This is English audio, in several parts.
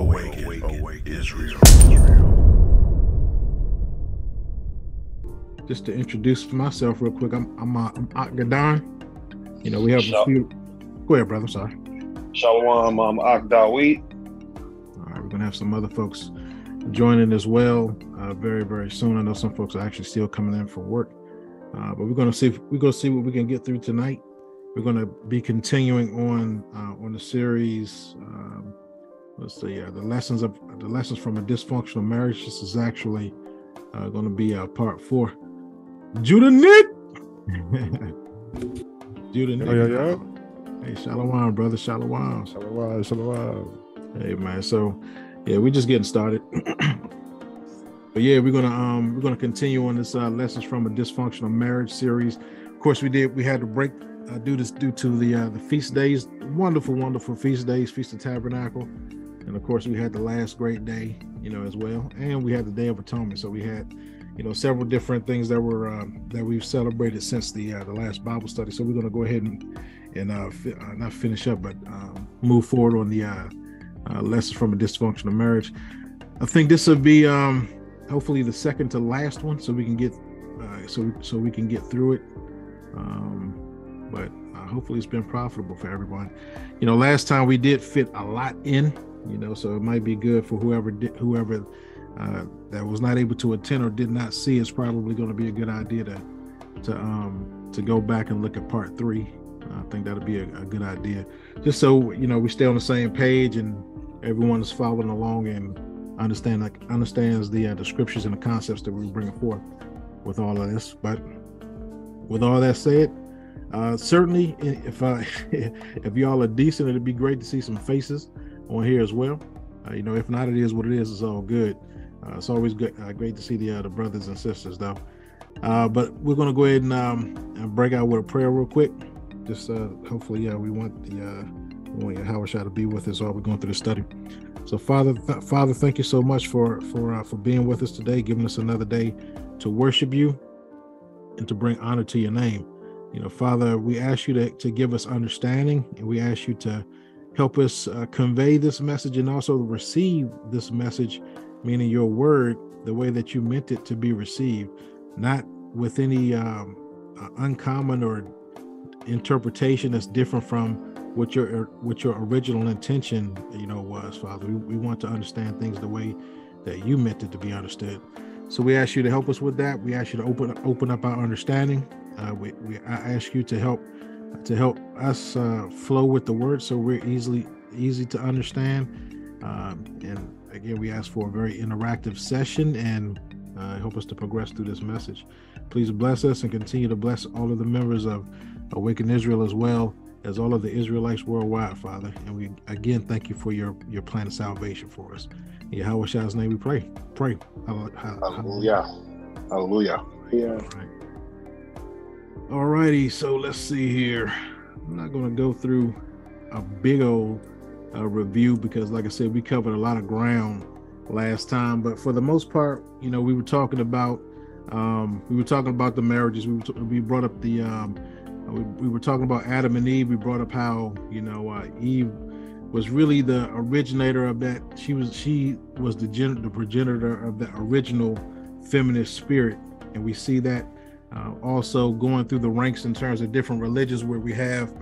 Awaken, Awaken Israel. Just to introduce myself real quick, I'm I'm, uh, I'm Akgadon. You know, we have a few. Go ahead, brother. Sorry. Shalom, um, Ak Dawid. All right, we're gonna have some other folks joining as well uh, very very soon. I know some folks are actually still coming in for work, uh, but we're gonna see if we're gonna see what we can get through tonight. We're gonna be continuing on uh, on the series. Um, let's see, uh, the lessons of the lessons from a dysfunctional marriage. This is actually uh, going to be uh, part four. Judah Nick. Judah Nick. Yo, yo, yo. Hey, Shalom, brother. Shalom. Shalom, shalom. Hey man, so yeah, we're just getting started. but yeah, we're gonna um we're gonna continue on this uh lessons from a dysfunctional marriage series. Of course, we did we had to break uh, do this due to the uh the feast days, wonderful, wonderful feast days, Feast of Tabernacle, and of course we had the last great day, you know, as well, and we had the Day of Atonement. So we had you know several different things that were um, that we've celebrated since the uh, the last Bible study. So we're gonna go ahead and and uh, fi- uh not finish up, but um, move forward on the uh uh, lessons from a dysfunctional marriage. I think this will be um, hopefully the second to last one, so we can get uh, so so we can get through it. Um, but uh, hopefully, it's been profitable for everyone. You know, last time we did fit a lot in. You know, so it might be good for whoever did whoever uh, that was not able to attend or did not see. It's probably going to be a good idea to to um, to go back and look at part three. I think that'll be a, a good idea, just so you know we stay on the same page and everyone is following along and understand like understands the uh, the scriptures and the concepts that we're bringing forth with all of this. But with all that said, uh, certainly if uh, if y'all are decent, it'd be great to see some faces on here as well. Uh, you know, if not, it is what it is. It's all good. Uh, it's always good, uh, great to see the uh, the brothers and sisters though. Uh, but we're gonna go ahead and, um, and break out with a prayer real quick. Just uh, hopefully, uh, we want the uh, we want Yahawashi to be with us while we're going through the study. So, Father, th- Father, thank you so much for for for being with us today, giving us another day to worship you and to bring honor to your name. You know, Father, we ask you to to give us understanding, and we ask you to help us uh, convey this message and also receive this message, meaning your word, the way that you meant it to be received, not with any um, uh, uncommon or interpretation that's different from what your what your original intention you know was father. We, we want to understand things the way that you meant it to be understood. So we ask you to help us with that. We ask you to open open up our understanding. Uh, we, we i ask you to help to help us uh, flow with the word so we're easily easy to understand um, and again we ask for a very interactive session and uh, help us to progress through this message please bless us and continue to bless all of the members of awaken israel as well as all of the Israelites worldwide, Father. And we again thank you for your your plan of salvation for us. In Yahawashi's name we pray. Pray. Hall- hall- Hallelujah. Hallelujah. Yeah. Right. All righty. So let's see here. I'm not going to go through a big old uh, review because, like I said, we covered a lot of ground last time. But for the most part, you know, we were talking about um, we were talking about the marriages. We t- we brought up the um, we, we were talking about Adam and Eve. We brought up how you know uh, Eve was really the originator of that. She was she was the gen- the progenitor of the original feminist spirit, and we see that uh, also going through the ranks in terms of different religions where we have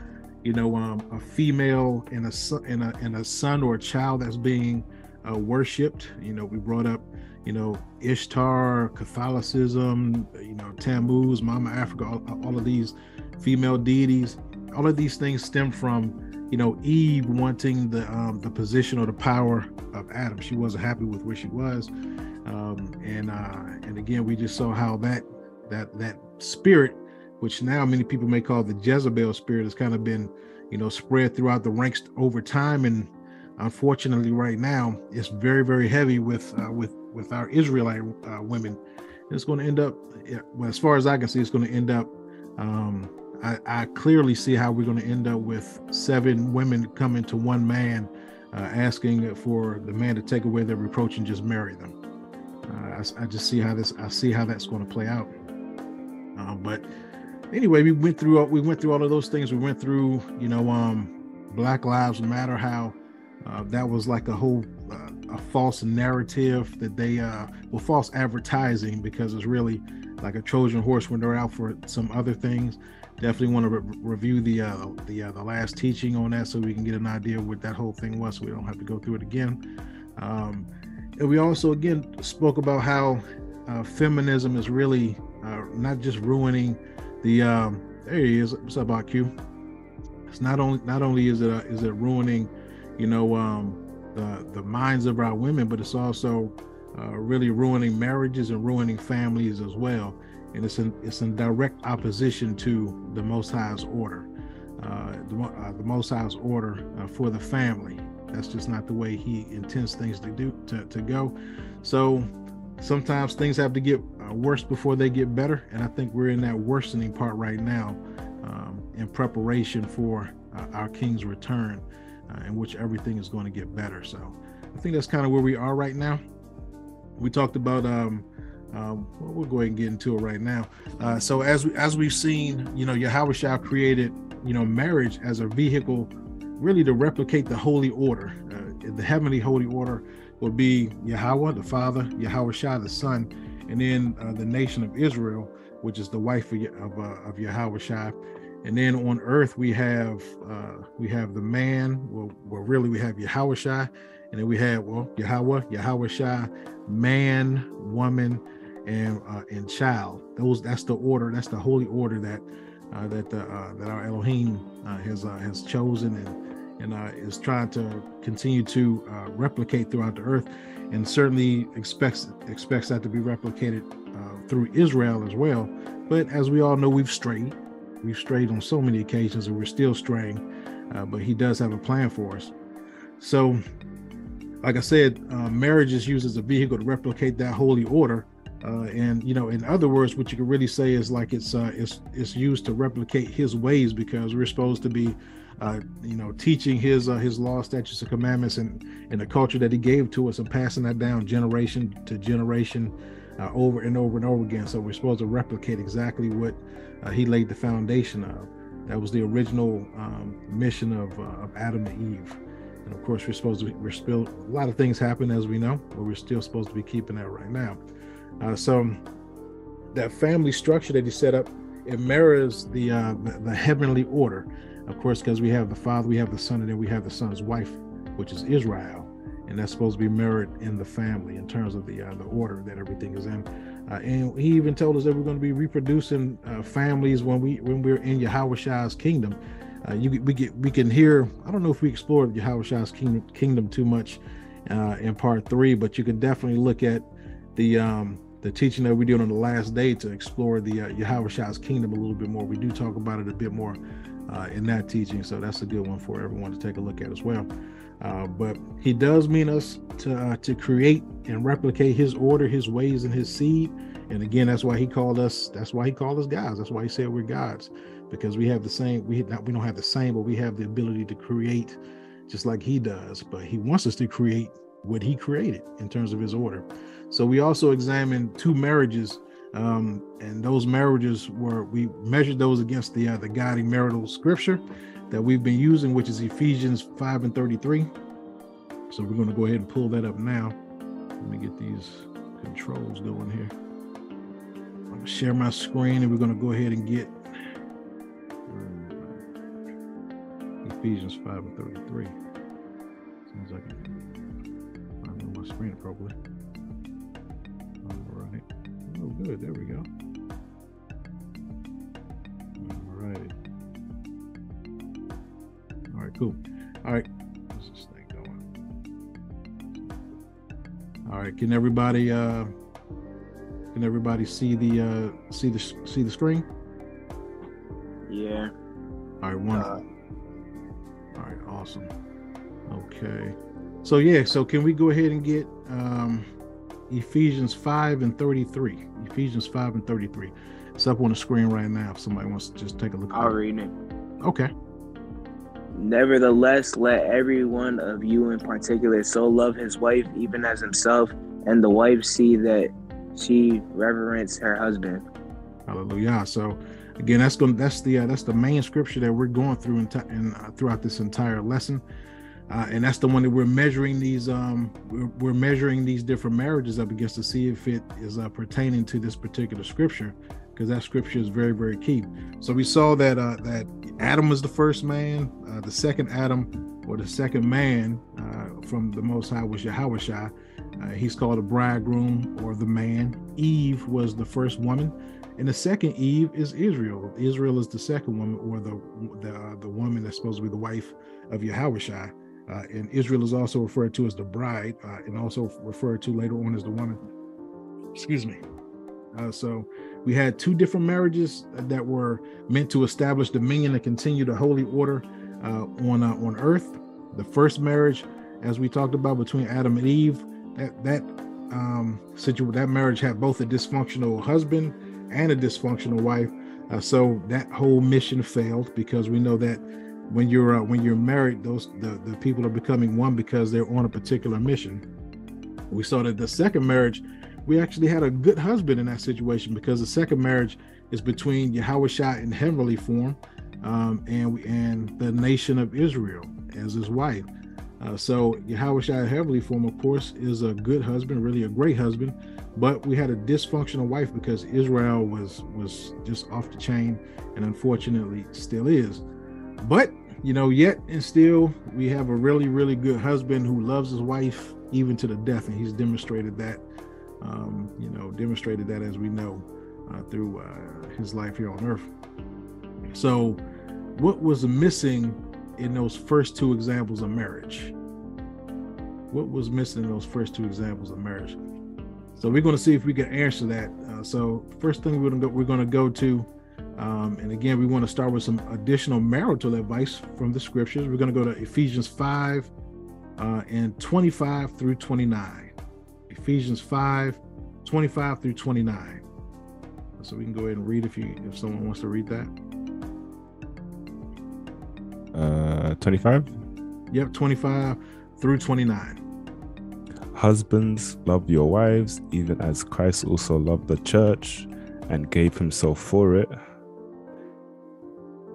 you know um, a female and a son and a, and a son or a child that's being uh, worshipped. You know, we brought up you know Ishtar, Catholicism, you know Tammuz, Mama Africa, all, all of these female deities. All of these things stem from you know Eve wanting the um, the position or the power of Adam. She wasn't happy with where she was, um, and uh, and again we just saw how that that that spirit, which now many people may call the Jezebel spirit, has kind of been you know spread throughout the ranks over time, and unfortunately right now it's very very heavy with uh, with with our Israelite uh, women. It's going to end up, well, as far as I can see, it's going to end up. Um, I, I clearly see how we're going to end up with seven women coming to one man, uh, asking for the man to take away their reproach and just marry them. Uh, I, I just see how this. I see how that's going to play out. Uh, but anyway, we went through. We went through all of those things. We went through, you know, um, Black Lives Matter. How uh, that was like a whole uh, a false narrative that they uh well false advertising because it's really like a Trojan horse when they're out for some other things. Definitely want to re- review the uh, the uh, the last teaching on that so we can get an idea what that whole thing was. So we don't have to go through it again. Um, and we also again spoke about how uh, feminism is really uh, not just ruining the. Um, there he is. What's up, Q? It's not only not only is it uh, is it ruining, you know, um, the the minds of our women, but it's also uh, really ruining marriages and ruining families as well. And it's in it's in direct opposition to the Most High's order, uh, the, uh, the Most High's order uh, for the family. That's just not the way He intends things to do to, to go. So sometimes things have to get uh, worse before they get better, and I think we're in that worsening part right now, um, in preparation for uh, our King's return, in which everything is going to get better. So I think that's kind of where we are right now we talked about um, um, well, we'll go ahead and get into it right now. Uh, so as we, as we've seen, you know, Yahweh created, you know, marriage as a vehicle, really to replicate the holy order. Uh, the heavenly holy order will be Yahweh the Father, Yahawashi the Son, and then uh, the nation of Israel, which is the wife of of, uh, of Yahawashi. And then on earth we have uh, we have the man. Well, well, really we have Yahawashi, and then we have well Yahweh, Yahawashi, man, woman, and uh, and child. Those that's the order. That's the holy order that uh, that the, uh, that our Elohim uh, has uh, has chosen and and uh, is trying to continue to replicate throughout the earth, and certainly expects expects that to be replicated through Israel as well. But as we all know, we've strayed. We've strayed on so many occasions, and we're still straying. but He does have a plan for us. So like I said, uh, marriage is used as a vehicle to replicate that holy order. Uh, and you know, in other words, what you can really say is like it's uh, it's it's used to replicate His ways because we're supposed to be, uh, you know, teaching His uh, His law, statutes, and commandments, and in the culture that He gave to us, and passing that down generation to generation, uh, over and over and over again. So we're supposed to replicate exactly what uh, He laid the foundation of. That was the original um, mission of uh, of Adam and Eve. And of course, we're supposed to we're still, a lot of things happen as we know, but we're still supposed to be keeping that right now. Uh, so that family structure that he set up, it mirrors the, uh, the heavenly order. Of course, because we have the Father, we have the Son, and then we have the Son's wife, which is Israel, and that's supposed to be mirrored in the family in terms of the uh, the order that everything is in. Uh, and he even told us that we're going to be reproducing uh, families when we when we're in Yahawashi's kingdom uh, you we get we can hear. I don't know if we explored Yahawashi's kingdom, kingdom too much uh, in part three, but you can definitely look at the um, the teaching that we did on the last day to explore the uh, kingdom a little bit more. We do talk about it a bit more uh, in that teaching, so that's a good one for everyone to take a look at as well. Uh, but he does mean us to uh, to create and replicate his order, his ways, and his seed. And again, that's why he called us. That's why he called us gods. That's why he said we're gods because we have the same we not we don't have the same but we have the ability to create just like he does but he wants us to create what he created in terms of his order so we also examined two marriages um, and those marriages were we measured those against the uh, the guiding marital scripture that we've been using which is ephesians 5 and 33 so we're going to go ahead and pull that up now let me get these controls going here i'm going to share my screen and we're going to go ahead and get Ephesians 5 and 33. Seems like I'm on my screen appropriately. All right. There we go. All right. All right, cool. All right. What's this thing going? All right. Can everybody uh can everybody see the uh see the see the screen? Yeah. All right, one. Uh, Awesome. Okay. So yeah, so can we go ahead and get um Ephesians 5 and 33. Ephesians 5 and 33. It's up on the screen right now if somebody wants to just take a look I'll read it. Okay. Nevertheless, let every one of you in particular so love his wife even as himself, and the wife see that she reverence her husband. Hallelujah. So again that's going that's the uh, that's the main scripture that we're going through in, in uh, throughout this entire lesson uh, and that's the one that we're measuring these um we're, we're, measuring these different marriages up against to see if it is uh, pertaining to this particular scripture because that scripture is very very key so we saw that uh that adam was the first man uh, the second adam or the second man uh, from the most high was yahweh. Uh, he's called a bridegroom or the man eve was the first woman and the second eve is israel israel is the second woman or the the, uh, the woman that's supposed to be the wife of yahweh. Uh, and Israel is also referred to as the bride, uh, and also referred to later on as the woman. Excuse me. Uh, so we had two different marriages that were meant to establish dominion and continue the holy order uh, on uh, on earth. The first marriage, as we talked about between Adam and Eve, that that um, that marriage had both a dysfunctional husband and a dysfunctional wife. Uh, so that whole mission failed because we know that when you're uh, when you're married those the, the people are becoming one because they're on a particular mission we saw that the second marriage we actually had a good husband in that situation because the second marriage is between Yahawashi in heavenly form um, and we, and the nation of Israel as his wife. Uh, so Yahawashi in heavenly form, of course, is a good husband, really a great husband. But we had a dysfunctional wife because Israel was was just off the chain, and unfortunately still is. But you know, yet and still, we have a really, really good husband who loves his wife even to the death, and he's demonstrated that. Um, you know, demonstrated that as we know uh, through uh, his life here on earth. So, what was missing in those first two examples of marriage? What was missing in those first two examples of marriage? So we're going to see if we can answer that. Uh, so first thing we're going to go, we're going to go to um, and again, we want to start with some additional marital advice from the scriptures. We're going to go to Ephesians 5 uh, and 25 through 29. Ephesians 5, 25 through 29. So we can go ahead and read if you if someone wants to read that. Uh 25? Yep, 25 through 29. Husbands, love your wives, even as Christ also loved the church and gave himself for it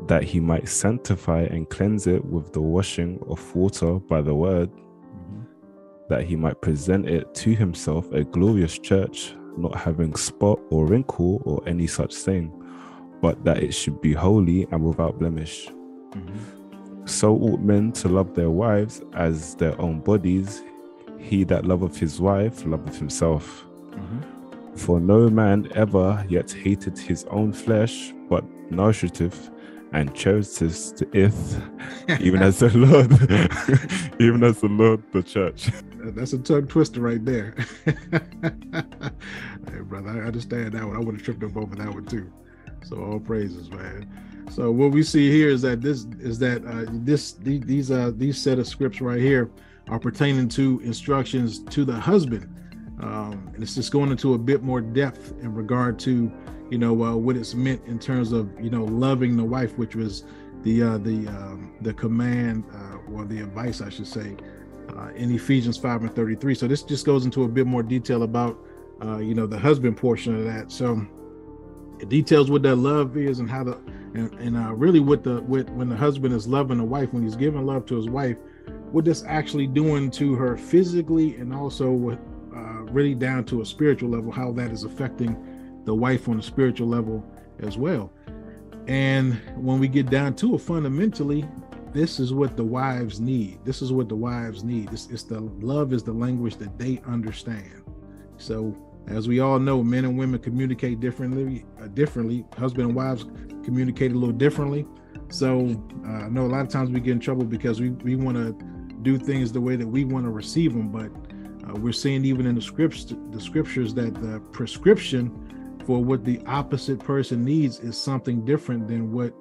that he might sanctify and cleanse it with the washing of water by the word, mm-hmm. that he might present it to himself a glorious church, not having spot or wrinkle or any such thing, but that it should be holy and without blemish. Mm-hmm. So ought men to love their wives as their own bodies. He that loveth his wife loveth himself. Mm-hmm. For no man ever yet hated his own flesh, but nourisheth and to it, even as the Lord, even as the Lord, the church. That's a tongue twister right there. hey, brother, I understand that one. I would have tripped up over that one too. So all praises, man. So what we see here is that this is that uh, this these uh these set of scripts right here are pertaining to instructions to the husband, um, and it's just going into a bit more depth in regard to you know uh, what it's meant in terms of you know loving the wife which was the uh, the um, the command uh, or the advice I should say uh, in Ephesians 5 and 33 so this just goes into a bit more detail about uh, you know the husband portion of that. So it details what that love is and how the and, and uh, really what the what when the husband is loving the wife when he's giving love to his wife what that's actually doing to her physically and also what really down to a spiritual level how that is affecting the wife on a spiritual level as well. And when we get down to it, fundamentally, this is what the wives need. This is what the wives need. It's, the love is the language that they understand. So, as we all know, men and women communicate differently. Uh, differently, husband and wives communicate a little differently. So, uh, I know a lot of times we get in trouble because we we want to do things the way that we want to receive them, but uh, we're seeing even in the scripts the scriptures that the prescription for what the opposite person needs is something different than what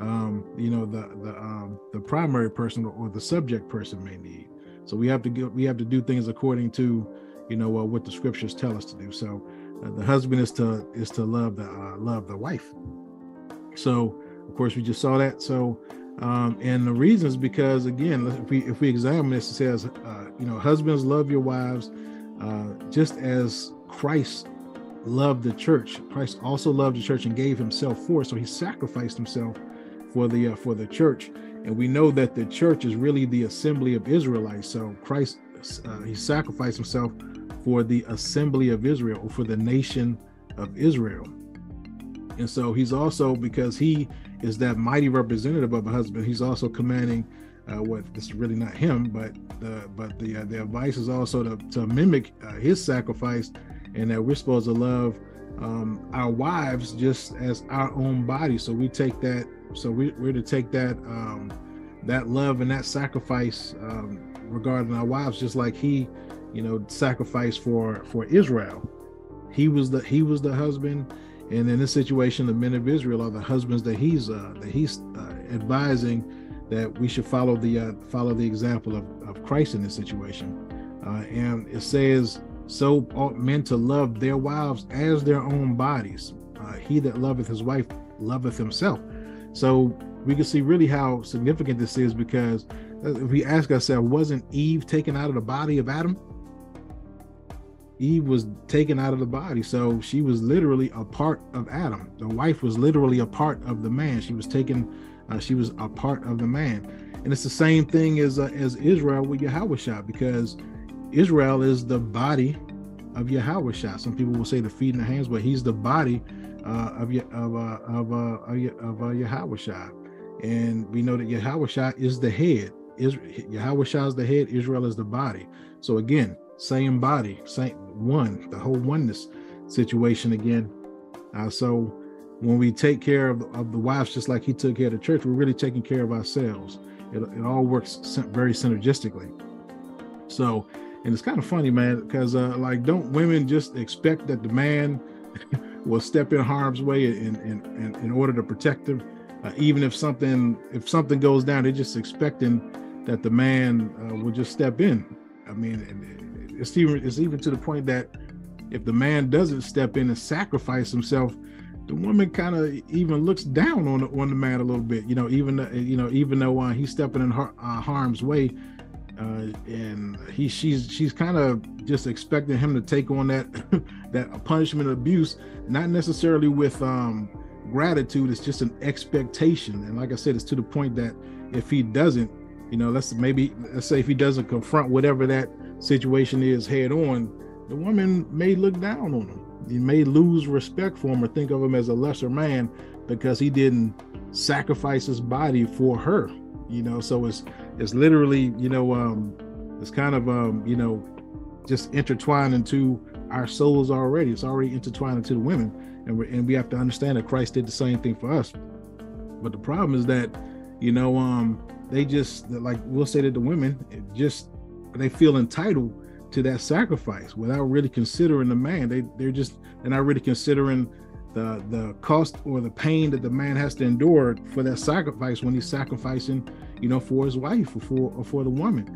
um, you know the the um, the primary person or the subject person may need. So we have to get we have to do things according to you know uh, what the scriptures tell us to do. So uh, the husband is to is to love the uh, love the wife. So of course we just saw that. So um, and the reason is because again if we if we examine this it says uh, you know husbands love your wives uh, just as Christ loved the church. Christ also loved the church and gave himself for it. So he sacrificed himself for the uh, for the church. and we know that the church is really the assembly of Israelites. So Christ, uh, he sacrificed himself for the assembly of Israel, or for the nation of Israel. And so he's also, because he is that mighty representative of a husband, he's also commanding uh, what is really not him, but the but the uh, the advice is also to, to mimic uh, his sacrifice, and that we're supposed to love um, our wives just as our own body. So we take that. So we, we're to take that um, that love and that sacrifice um, regarding our wives, just like he, you know, sacrificed for for Israel. He was the he was the husband, and in this situation, the men of Israel are the husbands that he's uh, that he's uh, advising that we should follow the uh, follow the example of, of Christ in this situation. Uh, and it says, "So ought men to love their wives as their own bodies. Uh, he that loveth his wife loveth himself." So we can see really how significant this is because uh, if we ask ourselves, wasn't Eve taken out of the body of Adam? Eve was taken out of the body, so she was literally a part of Adam. The wife was literally a part of the man. She was taken uh, she was a part of the man, and it's the same thing as uh, as Israel with Yahweh because Israel is the body of Yahweh. Some people will say the feet and the hands, but he's the body uh, of of uh, of uh, of uh, Yahweh. And we know that Yahweh is the head. Is Yahweh is the head. Israel is the body. So again, same body, same one, the whole oneness situation again. Uh, so when we take care of, of the wives just like he took care of the church we're really taking care of ourselves it, it all works very synergistically so and it's kind of funny man because uh, like don't women just expect that the man will step in harm's way in in, in, in order to protect them uh, even if something if something goes down they're just expecting that the man uh, will just step in i mean it's even it's even to the point that if the man doesn't step in and sacrifice himself the woman kind of even looks down on the, on the man a little bit. You know, even you know, even though uh, he's stepping in har- uh, harm's way, uh, and he she's she's kind of just expecting him to take on that that punishment abuse, not necessarily with um, gratitude. It's just an expectation, and like I said, it's to the point that if he doesn't, you know, let's maybe let's say if he doesn't confront whatever that situation is head on, the woman may look down on him He may lose respect for him or think of him as a lesser man because he didn't sacrifice his body for her you know so it's it's literally you know um it's kind of um you know just intertwined into our souls already. It's already intertwined into the women. And we and we have to understand that christ did the same thing for us. But the problem is that you know um they just like we'll say that the women just they feel entitled to that sacrifice without really considering the man. They they're just they're not really considering the the cost or the pain that the man has to endure for that sacrifice when he's sacrificing, you know, for his wife or for or for the woman.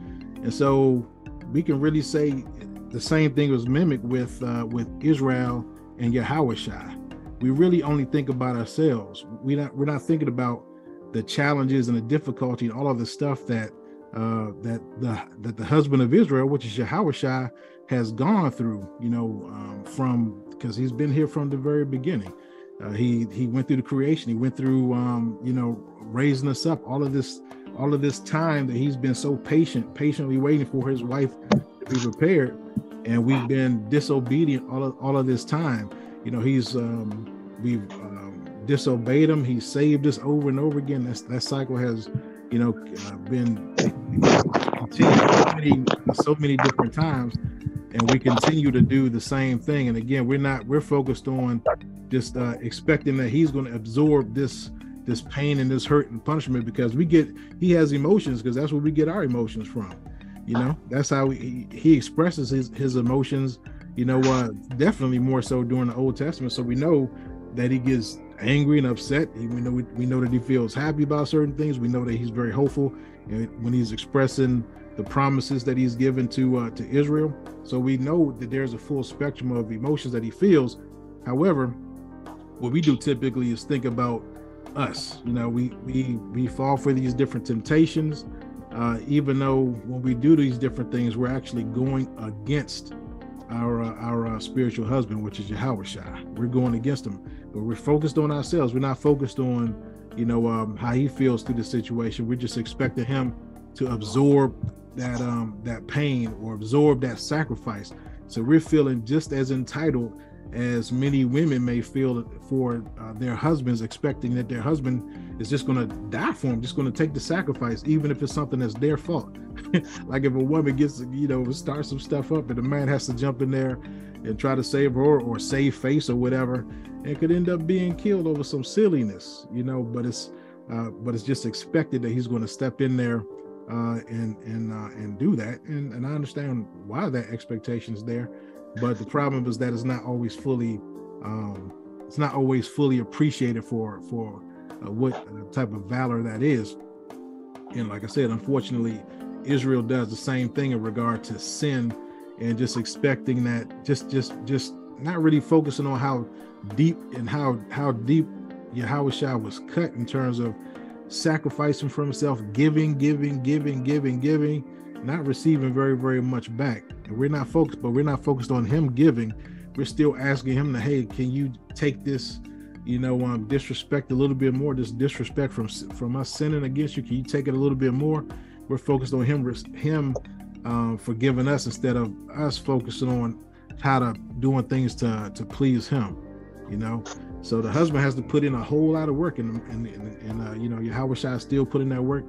And so we can really say the same thing was mimicked with uh, with Israel and Yahweh We really only think about ourselves. We not we're not thinking about the challenges and the difficulty and all of the stuff that uh, that the that the husband of Israel, which is Yahweh has gone through. You know, um, from because he's been here from the very beginning. Uh, he he went through the creation. He went through um, you know raising us up. All of this all of this time that he's been so patient, patiently waiting for his wife to be prepared, and we've been disobedient all of all of this time. You know, he's um, we've um, disobeyed him. He saved us over and over again. That's that cycle has you know, uh, been many, so many different times, and we continue to do the same thing. And again, we're not we're focused on just uh, expecting that he's going to absorb this this pain and this hurt and punishment because we get he has emotions because that's where we get our emotions from. You know, that's how he, he expresses his his emotions. You know, uh, definitely more so during the Old Testament. So we know that he gets angry and upset. We know we know that he feels happy about certain things. We know that he's very hopeful when he's expressing the promises that he's given to uh, to Israel. So we know that there's a full spectrum of emotions that he feels. However, what we do typically is think about us. You know, we we we fall for these different temptations. Uh, even though when we do these different things, we're actually going against our uh, our uh, spiritual husband, which is Yahweh. We're going against him, but we're focused on ourselves. We're not focused on you know, um, how he feels through the situation. We're just expecting him to absorb that um, that pain or absorb that sacrifice. So we're feeling just as entitled as many women may feel for uh, their husbands, expecting that their husband is just going to die for them, just going to take the sacrifice, even if it's something that's their fault. like if a woman gets, you know, start some stuff up and the man has to jump in there and try to save her or save face or whatever, and could end up being killed over some silliness, you know. But it's, uh, but it's just expected that he's going to step in there uh, and and uh, and do that, and and I understand why that expectation is there but the problem is that it's not always fully um, it's not always fully appreciated for for uh, what uh, type of valor that is and like i said unfortunately israel does the same thing in regard to sin and just expecting that just just just not really focusing on how deep and how how deep Yahweh was cut in terms of sacrificing for himself, giving, giving, giving, giving, giving, not receiving very, very much back. We're not focused, but we're not focused on him giving. We're still asking him to, hey, can you take this, you know, um, disrespect a little bit more, this disrespect from from us sinning against you? Can you take it a little bit more? We're focused on him, him um, forgiving us instead of us focusing on how to doing things to to please him, you know. So the husband has to put in a whole lot of work, and and and, and uh, you know, Yahawashi still putting that work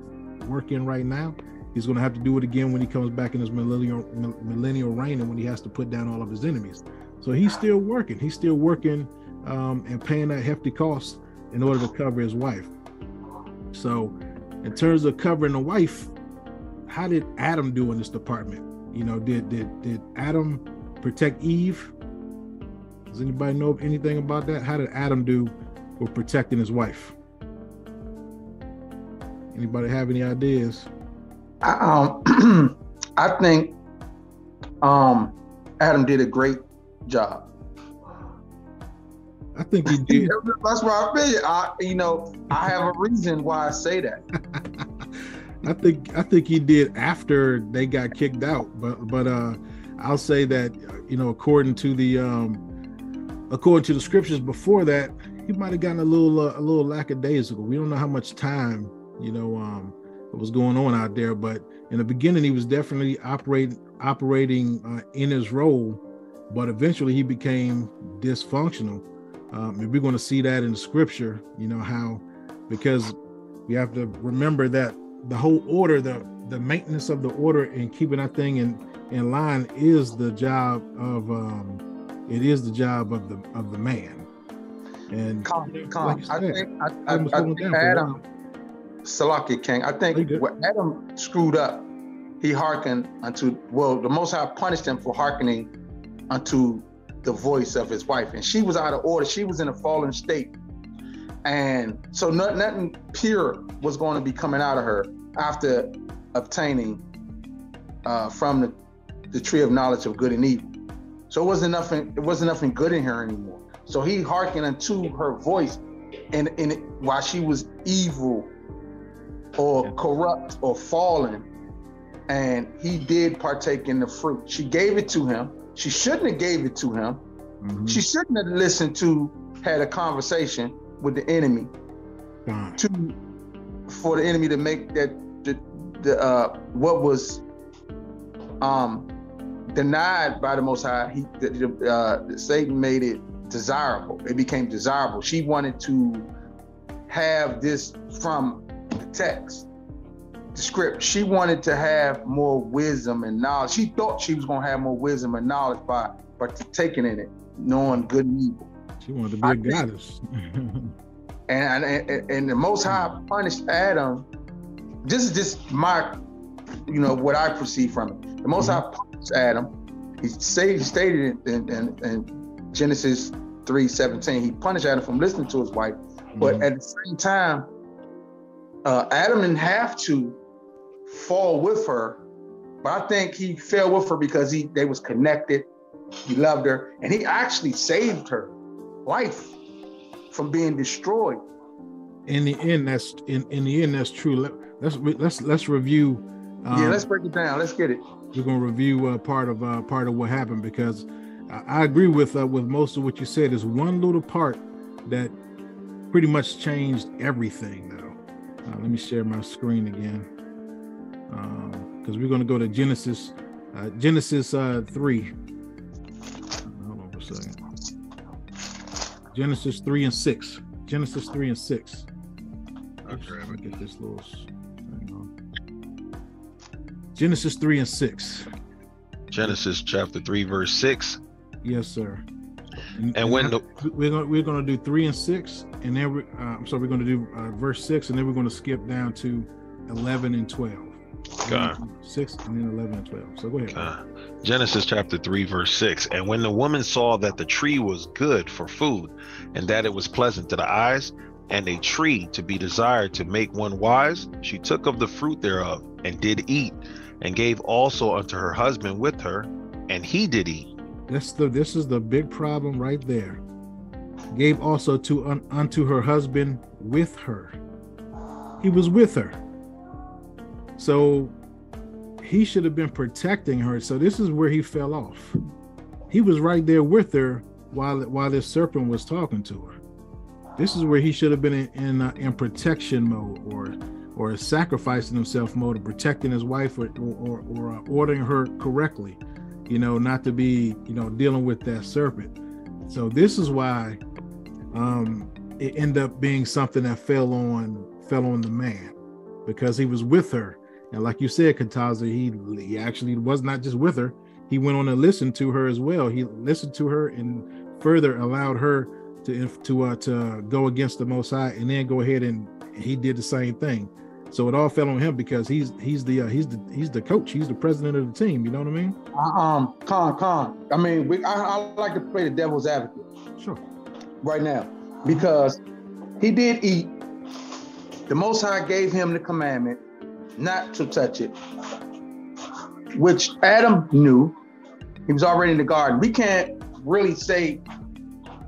work in right now. He's going to have to do it again when he comes back in his millennial millennial reign and when he has to put down all of his enemies. So he's still working. He's still working um, and paying that hefty cost in order to cover his wife. So, in terms of covering the wife, how did Adam do in this department? You know, did did did Adam protect Eve? Does anybody know anything about that? How did Adam do with protecting his wife? Anybody have any ideas? I, um, I think um, Adam did a great job. I think he did. That's why I feel. I, you know, I have a reason why I say that. I think I think he did after they got kicked out, but but uh, I'll say that you know according to the um, according to the scriptures before that, he might have gotten a little uh, a little lackadaisical. We don't know how much time you know um, what was going on out there. But in the beginning, he was definitely operating operating uh, in his role, but eventually he became dysfunctional. Um, and we're going to see that in the scripture. You know how because we have to remember that the whole order, the the maintenance of the order and keeping that thing in in line is the job of um, it is the job of the of the man. And. Like said, I think, I, I, I think Adam, Salaki King. I think when Adam screwed up, he hearkened unto, well, the Most High punished him for hearkening unto the voice of his wife. And she was out of order. She was in a fallen state. And so nothing, nothing pure was going to be coming out of her after obtaining uh, from the, the tree of knowledge of good and evil. So it wasn't nothing, it wasn't nothing good in her anymore. So he hearkened unto her voice and, and while she was evil or corrupt or fallen. And he did partake in the fruit. She gave it to him. She shouldn't have gave it to him. Mm-hmm. She shouldn't have listened to, had a conversation with the enemy to for the enemy to make that the, the uh, what was um denied by the Most High. He the, uh, Satan made it desirable. It became desirable. She wanted to have this from the text, the script. She wanted to have more wisdom and knowledge. She thought she was going to have more wisdom and knowledge by by taking in it, knowing good and evil. She wanted to be I a goddess. and, and and the Most High punished Adam. This is just my, you know, what I perceive from it. The Most mm-hmm. High punished Adam. He stated in, in, in Genesis 3:17. He punished Adam from listening to his wife, but mm-hmm. at the same time, uh, Adam didn't have to fall with her, but I think he fell with her because he they was connected. He loved her, and he actually saved her life from being destroyed. In the end, that's in, in the end that's true. Let, us let's let's review. Um, yeah, let's break it down. Let's get it. We're gonna review uh, part of uh, part of what happened because I, I agree with uh, with most of what you said. There's one little part that pretty much changed everything. Uh, let me share my screen again because um, we're going to go to Genesis, uh, Genesis uh, three. Hold on for a second. Genesis three and six. Genesis three and six. I'll grab. Get this little. Genesis three and six. Genesis chapter three, verse six. Yes, sir. And, and when the, we're gonna we're gonna do three and six, and then we, uh, I'm sorry, we're gonna do uh, verse six, and then we're gonna skip down to eleven and twelve. Okay. Six and then eleven and twelve. So go ahead. Okay. Genesis chapter three, verse six. And when the woman saw that the tree was good for food, and that it was pleasant to the eyes, and a tree to be desired to make one wise, she took of the fruit thereof and did eat, and gave also unto her husband with her, and he did eat. That's the this is the big problem right there. Gave also to un, unto her husband with her. He was with her. So he should have been protecting her. So this is where he fell off. He was right there with her while while this serpent was talking to her. This is where he should have been in in, uh, in protection mode or or sacrificing himself mode of protecting his wife or or, or uh, ordering her correctly you know, not to be, you know, dealing with that serpent. So this is why um it ended up being something that fell on fell on the man because he was with her. And like you said, Kataza, he, he actually was not just with her, he went on to listen to her as well. He listened to her and further allowed her to to uh, to go against the Most High, and then go ahead and he did the same thing. So it all fell on him because he's he's the uh, he's the he's the coach. He's the president of the team. You know what I mean? Uh, um, Con, Con. I mean, we, I, I like to play the devil's advocate. Sure. Right now, because he did eat. The Most High gave him the commandment not to touch it, which Adam knew. He was already in the garden. We can't really say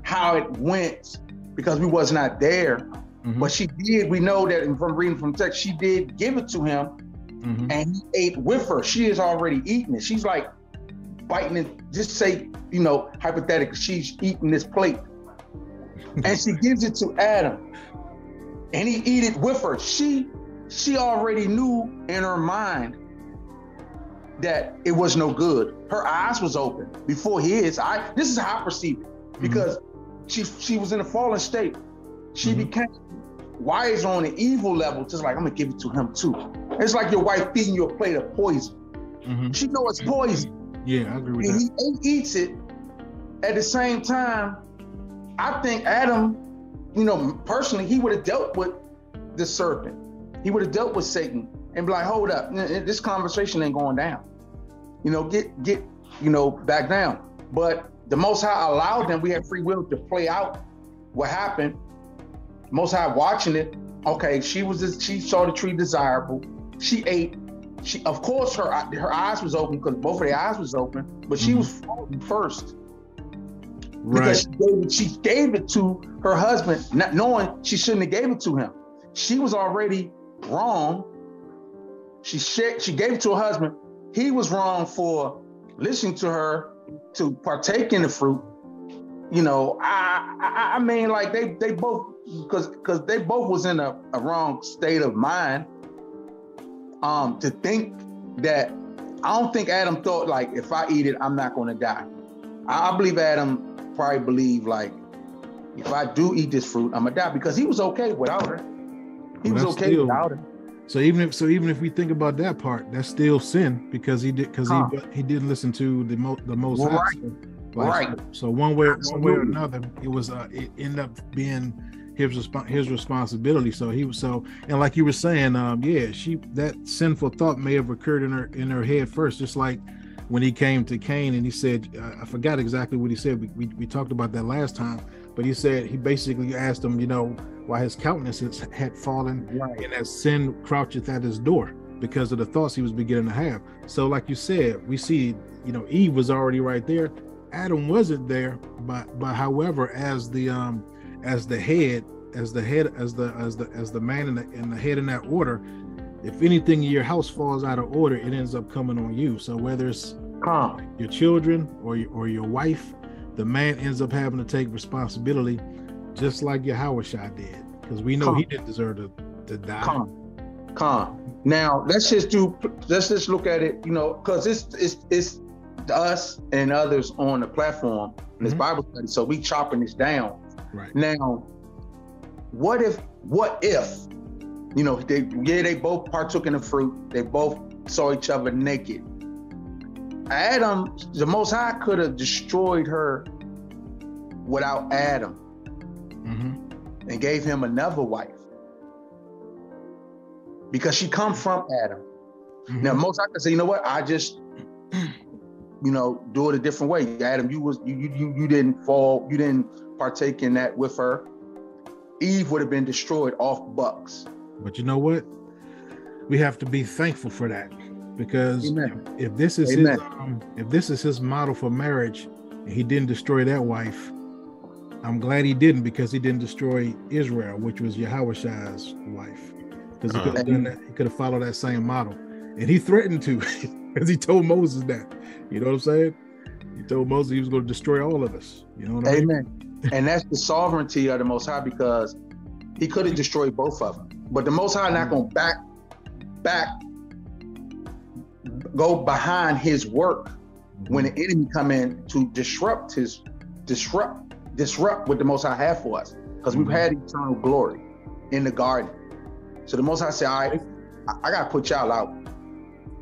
how it went because we was not there. Mm-hmm. But she did, we know that from reading from text, she did give it to him mm-hmm. and he ate with her. She is already eating it. She's like biting it, just say, you know, hypothetically, she's eating this plate. And she gives it to Adam. And he eat it with her. She she already knew in her mind that it was no good. Her eyes was open before his. I this is how I perceive it. Mm-hmm. Because mm-hmm. she she was in a fallen state. She mm-hmm. became wise on an evil level, just like I'm gonna give it to him too. It's like your wife feeding you a plate of poison. Mm-hmm. She know it's poison. Yeah, I agree with and that. He eats it. At the same time, I think Adam, you know, personally, he would have dealt with the serpent. He would have dealt with Satan and be like, hold up, this conversation ain't going down. You know, get get, you know, back down. But the most high allowed them, we had free will to play out what happened most High watching it. Okay, she was she saw the tree desirable. She ate. She of course her her eyes was open because both of their eyes was open, but she mm-hmm. was falling Right. Because she gave, it, she gave it to her husband, not knowing she shouldn't have gave it to him. She was already wrong. She shared, she gave it to her husband. He was wrong for listening to her to partake in the fruit. You know, I I, I mean, like they they both because because they both was in a, a wrong state of mind um to think that I don't think Adam thought like if I eat it, I'm not gonna die. I, I believe Adam probably believed like if I do eat this fruit, I'm gonna die because he was okay without her. He well, was okay still, without her. So even if so, even if we think about that part, that's still sin because he did because huh. he he didn't listen to the mo, the most right. High. right. So one way one way or another, it was uh, it ended up being his resp- his responsibility. So he was so and like you were saying, um, yeah, she that sinful thought may have occurred in her in her head first, just like when he came to Cain and he said, I forgot exactly what he said. We, we, we talked about that last time, but he said he basically asked him, you know, why his countenance had fallen right. and as sin croucheth at his door because of the thoughts he was beginning to have. So, like you said, we see, you know, Eve was already right there. Adam wasn't there, but but however, as the um as the head, as the head, as the as the as the man in the in the head in that order, if anything in your house falls out of order, it ends up coming on you. So whether it's your children or your, or your wife, the man ends up having to take responsibility just like your Yahushua did, because we know Come. he didn't deserve to, to die. Come, come. Now let's just do. Let's just look at it. You know, because it's it's it's us and others on the platform in this mm-hmm. Bible study. So we chopping this down. Right now, what if? What if? You know, they yeah, they both partook in the fruit. They both saw each other naked. Adam, the Most High could have destroyed her without Adam mm-hmm. and gave him another wife because she come from Adam. Mm-hmm. Now, most I could say, you know what? I just, you know, do it a different way. Adam, you was you you you didn't fall, you didn't partake in that with her. Eve would have been destroyed off bucks. But you know what? We have to be thankful for that because Amen. if this is Amen. his um, if this is his model for marriage, and he didn't destroy that wife, I'm glad he didn't because he didn't destroy Israel, which was Yahweh's wife, because he uh-huh. could have done that. He could have followed that same model, and he threatened to, because he told Moses that. You know what I'm saying? He told Moses he was going to destroy all of us. You know what I Amen. and that's the sovereignty of the Most High because he could have destroyed both of them, but the Most High not going to back, back, go behind His work when the enemy come in to disrupt His, disrupt disrupt what the Most High have for us because we've had mm-hmm. eternal glory in the garden. So the Most High said, "All right, I, I got to put y'all out."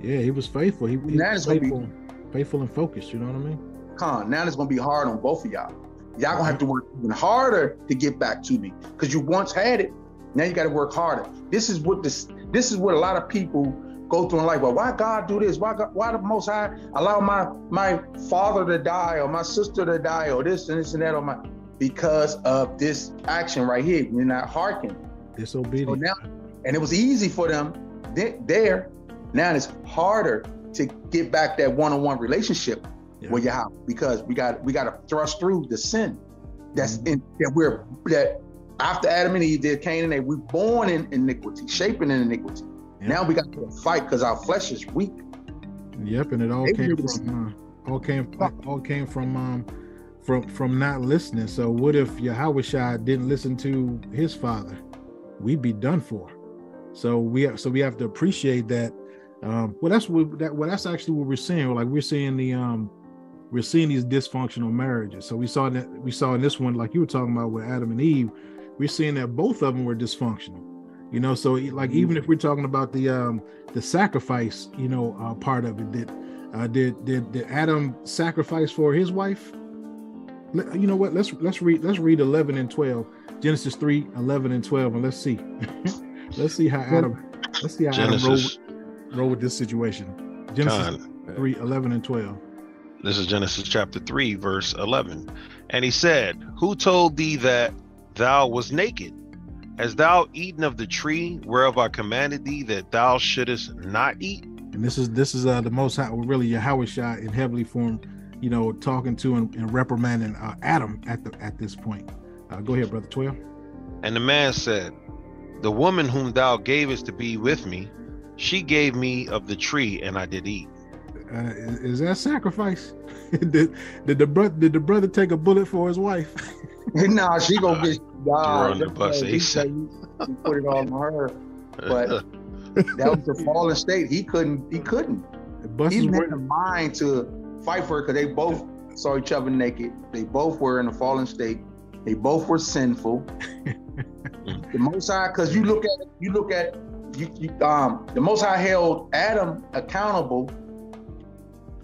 Yeah, he was faithful. He, he was faithful, be, faithful and focused. You know what I mean? Con. Now it's gonna be hard on both of y'all. Y'all gonna have to work even harder to get back to me because you once had it. Now you got to work harder. This is what this. This is what a lot of people go through in life. Well, why God do this? Why God, why the Most High allow my my father to die or my sister to die or this and this and that or my because of this action right here. You're not hearkening. Disobedient. So now, and it was easy for them there. Now it's harder to get back that one-on-one relationship yeah. with Yahweh because we got we got to thrust through the sin that's mm-hmm. in that we're that after Adam and Eve did Cain and Abel, we're born in iniquity, shaping in iniquity. Now we got to fight because our flesh is weak. Yep, and it all came from uh, all came all came from um from from not listening. So what if Yahweh didn't listen to his father? We'd be done for. So we have so we have to appreciate that. Um, well, that's what that well, that's actually what we're seeing. Like we're seeing the um we're seeing these dysfunctional marriages. So we saw that we saw in this one, like you were talking about with Adam and Eve, we're seeing that both of them were dysfunctional you know? So like even if we're talking about the um the sacrifice you know uh, part of it did uh did did did adam sacrifice for his wife? You know what? Let's let's read let's read 11 and 12 genesis 3 11 and 12 and let's see. Let's see how adam let's see how genesis, adam roll, roll with this situation. Genesis God. 3 11 and 12 this is genesis chapter 3 verse 11 and he said who told thee that thou was naked Hast thou eaten of the tree whereof I commanded thee that thou shouldest not eat? And this is this is uh the most high, really Yahawashi in heavenly form, you know, talking to and, and reprimanding uh, Adam at the at this point. Uh, go ahead, brother twelve. And the man said, The woman whom thou gavest to be with me, she gave me of the tree, and I did eat. Uh, is, is, that sacrifice? did, did the brother did the brother take a bullet for his wife? nah, she gonna get God. on the bus. He, said, he put it on her, but that was the fallen state. He couldn't. He couldn't. He had a mind to fight for her because they both saw each other naked. They both were in a fallen state. They both were sinful. the Most High, because you look at you look at you, you, um, the Most High held Adam accountable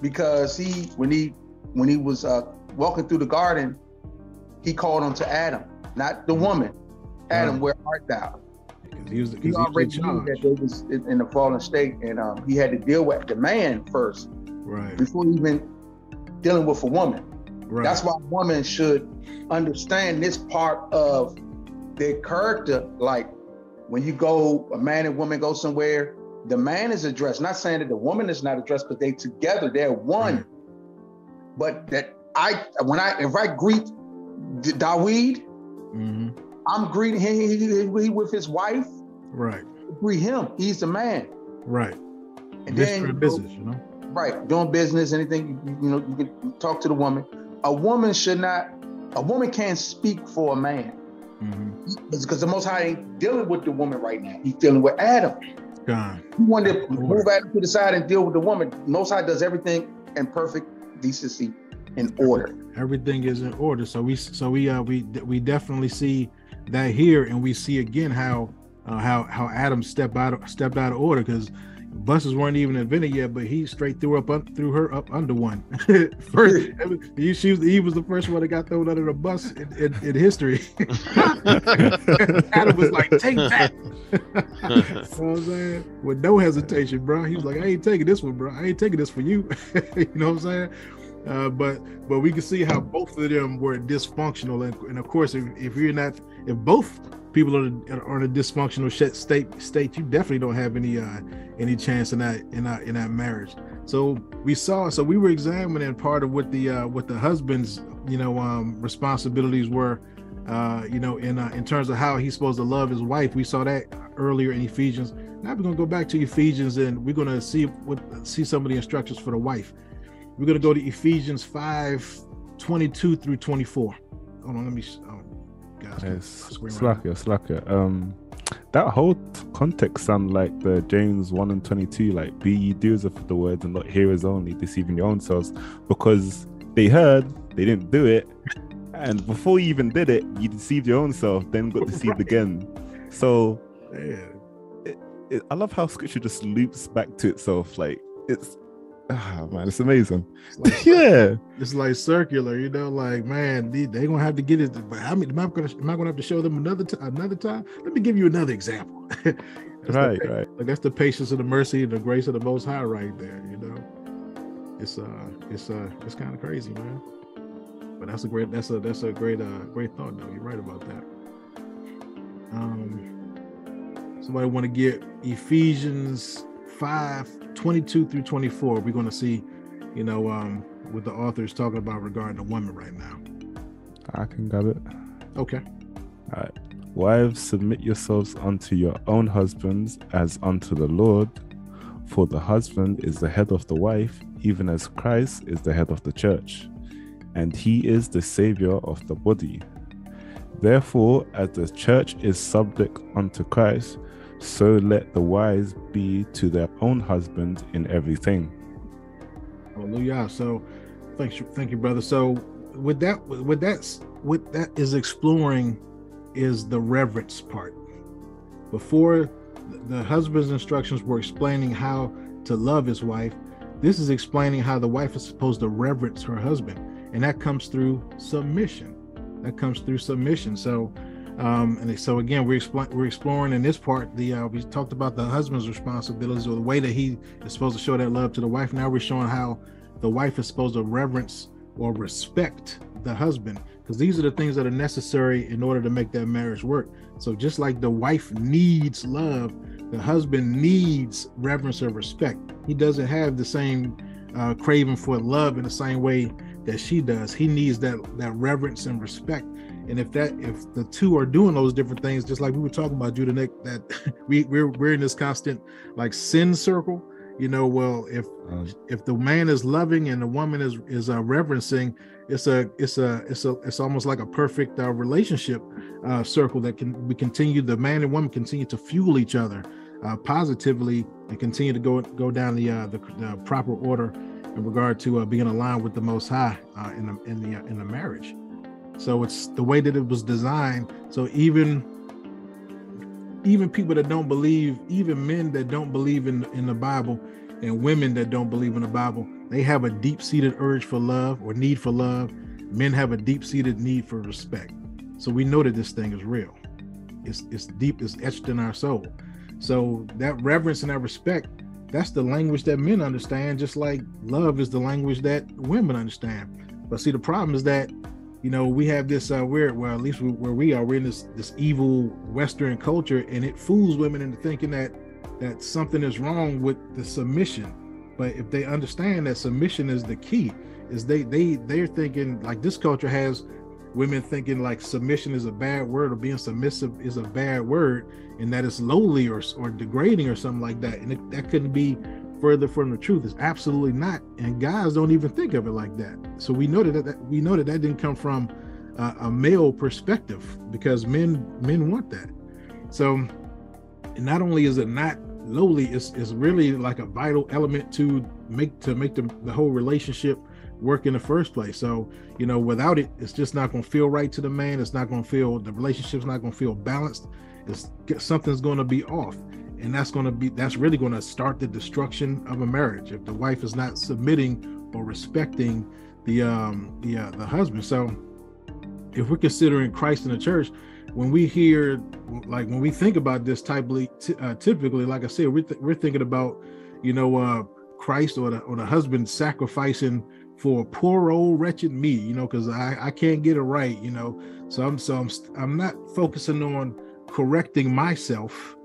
because he, when he, when he was uh, walking through the garden, he called unto Adam, not the woman. Adam, right. where art thou? He, was, he already knew that they was in the fallen state, and um, he had to deal with the man first, right? Before even dealing with a woman. Right. That's why women should understand this part of their character. Like when you go, a man and woman go somewhere, the man is addressed. Not saying that the woman is not addressed, but they together, they're one. Right. But that I, when I, if I greet Dawid. Mm-hmm. I'm greeting him he, he, he, with his wife. Right. Greet him. He's the man. Right. And then business, you know. Right. Doing business, anything you, you know, you can talk to the woman. A woman should not. A woman can't speak for a man. Mm-hmm. Because the Most High ain't dealing with the woman right now. He's dealing with Adam. God. He wanted to move Adam to the side and deal with the woman. Most High does everything in perfect decency and order. Everything is in order. So we so we uh we we definitely see that here, and we see again how uh, how how Adam stepped out of, stepped out of order because buses weren't even invented yet, but he straight threw up threw her up under one. first, he, she was, he was the first one that got thrown under the bus in, in, in history. Adam was like, "Take that," you know what I'm saying? With no hesitation, bro. He was like, "I ain't taking this one, bro. I ain't taking this for you." you know what I'm saying? Uh, but but we can see how both of them were dysfunctional, and, and of course, if, if you're not, if both people are, are in a dysfunctional state state you definitely don't have any uh any chance in that in that in that marriage. So we saw so we were examining part of what the uh what the husband's you know um responsibilities were uh you know in uh, in terms of how he's supposed to love his wife. We saw that earlier in ephesians. Now we're gonna go back to ephesians and we're gonna see what see some of the instructions for the wife. We're gonna go to ephesians 5 22 through 24 hold on let me Yes, slacker, slacker. Um, that whole context sound like the James one and twenty two, like be ye doers of the word and not hearers only, deceiving your own selves, because they heard, they didn't do it, and before you even did it, you deceived your own self, then got deceived right. again. So, it, it, I love how scripture just loops back to itself. Like it's oh, man, it's amazing. It's like yeah, it's like circular, you know. Like man, they, they gonna have to get it. But I mean, am I gonna am I gonna have to show them another t- another time? Let me give you another example. right, the, right. Like that's the patience and the mercy and the grace of the Most High right there. You know, it's uh, it's uh, it's kind of crazy, man. But that's a great that's a that's a great uh great thought though. You're right about that. Um, somebody want to get Ephesians 5 22 through 24 we're going to see you know um what the author is talking about regarding the woman right now. I can grab it. Okay. All right wives submit yourselves unto your own husbands as unto the lord for the husband is the head of the wife even as christ is the head of the church and he is the savior of the body. Therefore as the church is subject unto christ so let the wives be to their own husbands in everything. Hallelujah. So thanks thank you, brother. So with that with that's what that is exploring is the reverence part. Before the husband's instructions were explaining how to love his wife, this is explaining how the wife is supposed to reverence her husband. And that comes through submission. That comes through submission. So um, and so again, we're, expl- we're exploring in this part the uh, we talked about the husband's responsibilities or the way that he is supposed to show that love to the wife. Now we're showing how the wife is supposed to reverence or respect the husband because these are the things that are necessary in order to make that marriage work. So just like the wife needs love, the husband needs reverence or respect. He doesn't have the same uh, craving for love in the same way that she does. He needs that that reverence and respect and if that if the two are doing those different things, just like we were talking about, Judah Nick, that we we're we're in this constant like sin circle. You know, well, if um, if the man is loving and the woman is is uh, reverencing, it's a it's a it's a it's almost like a perfect uh, relationship uh, circle that can we continue the man and woman continue to fuel each other uh, positively and continue to go go down the uh, the, the proper order in regard to uh, being aligned with the Most High uh, in the in the uh, in the marriage. So it's the way that it was designed. So even even people that don't believe, even men that don't believe in in the Bible, and women that don't believe in the Bible, they have a deep-seated urge for love or need for love. Men have a deep-seated need for respect. So we know that this thing is real. It's it's deep, it's etched in our soul. So that reverence and that respect, that's the language that men understand, just like love is the language that women understand. But see, the problem is that you know, we have this uh, we're well, at least where we are, we're in this this evil Western culture, and it fools women into thinking that that something is wrong with the submission. But if they understand that submission is the key, is they they they're thinking like this culture has women thinking like submission is a bad word or being submissive is a bad word and that it's lowly or or degrading or something like that. And it, that couldn't be further from the truth. It's absolutely not. And guys don't even think of it like that. So we know that, that we know that that didn't come from uh, a male perspective because men men want that. So not only is it not lowly, it's, it's really like a vital element to make to make the, the whole relationship work in the first place. So, you know, without it, it's just not going to feel right to the man. It's not going to feel the relationship's not going to feel balanced. It's something's going to be off, and that's going to be that's really going to start the destruction of a marriage if the wife is not submitting or respecting the um the uh, the husband. So, if we're considering Christ in the church, when we hear like when we think about this typically uh, typically like i said we're, th- we're thinking about you know uh christ or the, or the husband sacrificing for poor old wretched me you know because i i can't get it right you know so i'm so i'm i'm not focusing on correcting myself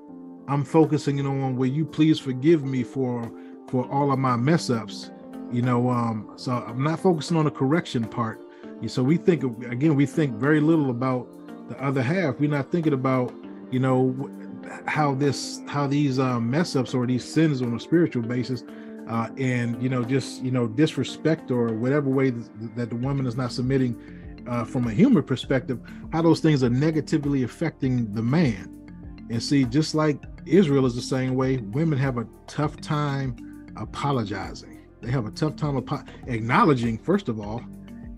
i'm focusing on will you please forgive me for for all of my mess ups you know um so i'm not focusing on the correction part. So we think again we think very little about the other half. We're not thinking about you know how this how these um, mess ups or these sins on a spiritual basis uh, and you know just you know disrespect or whatever way that the woman is not submitting uh, from a human perspective how those things are negatively affecting the man. And see just like israel is the same way women have a tough time apologizing they have a tough time apo- acknowledging first of all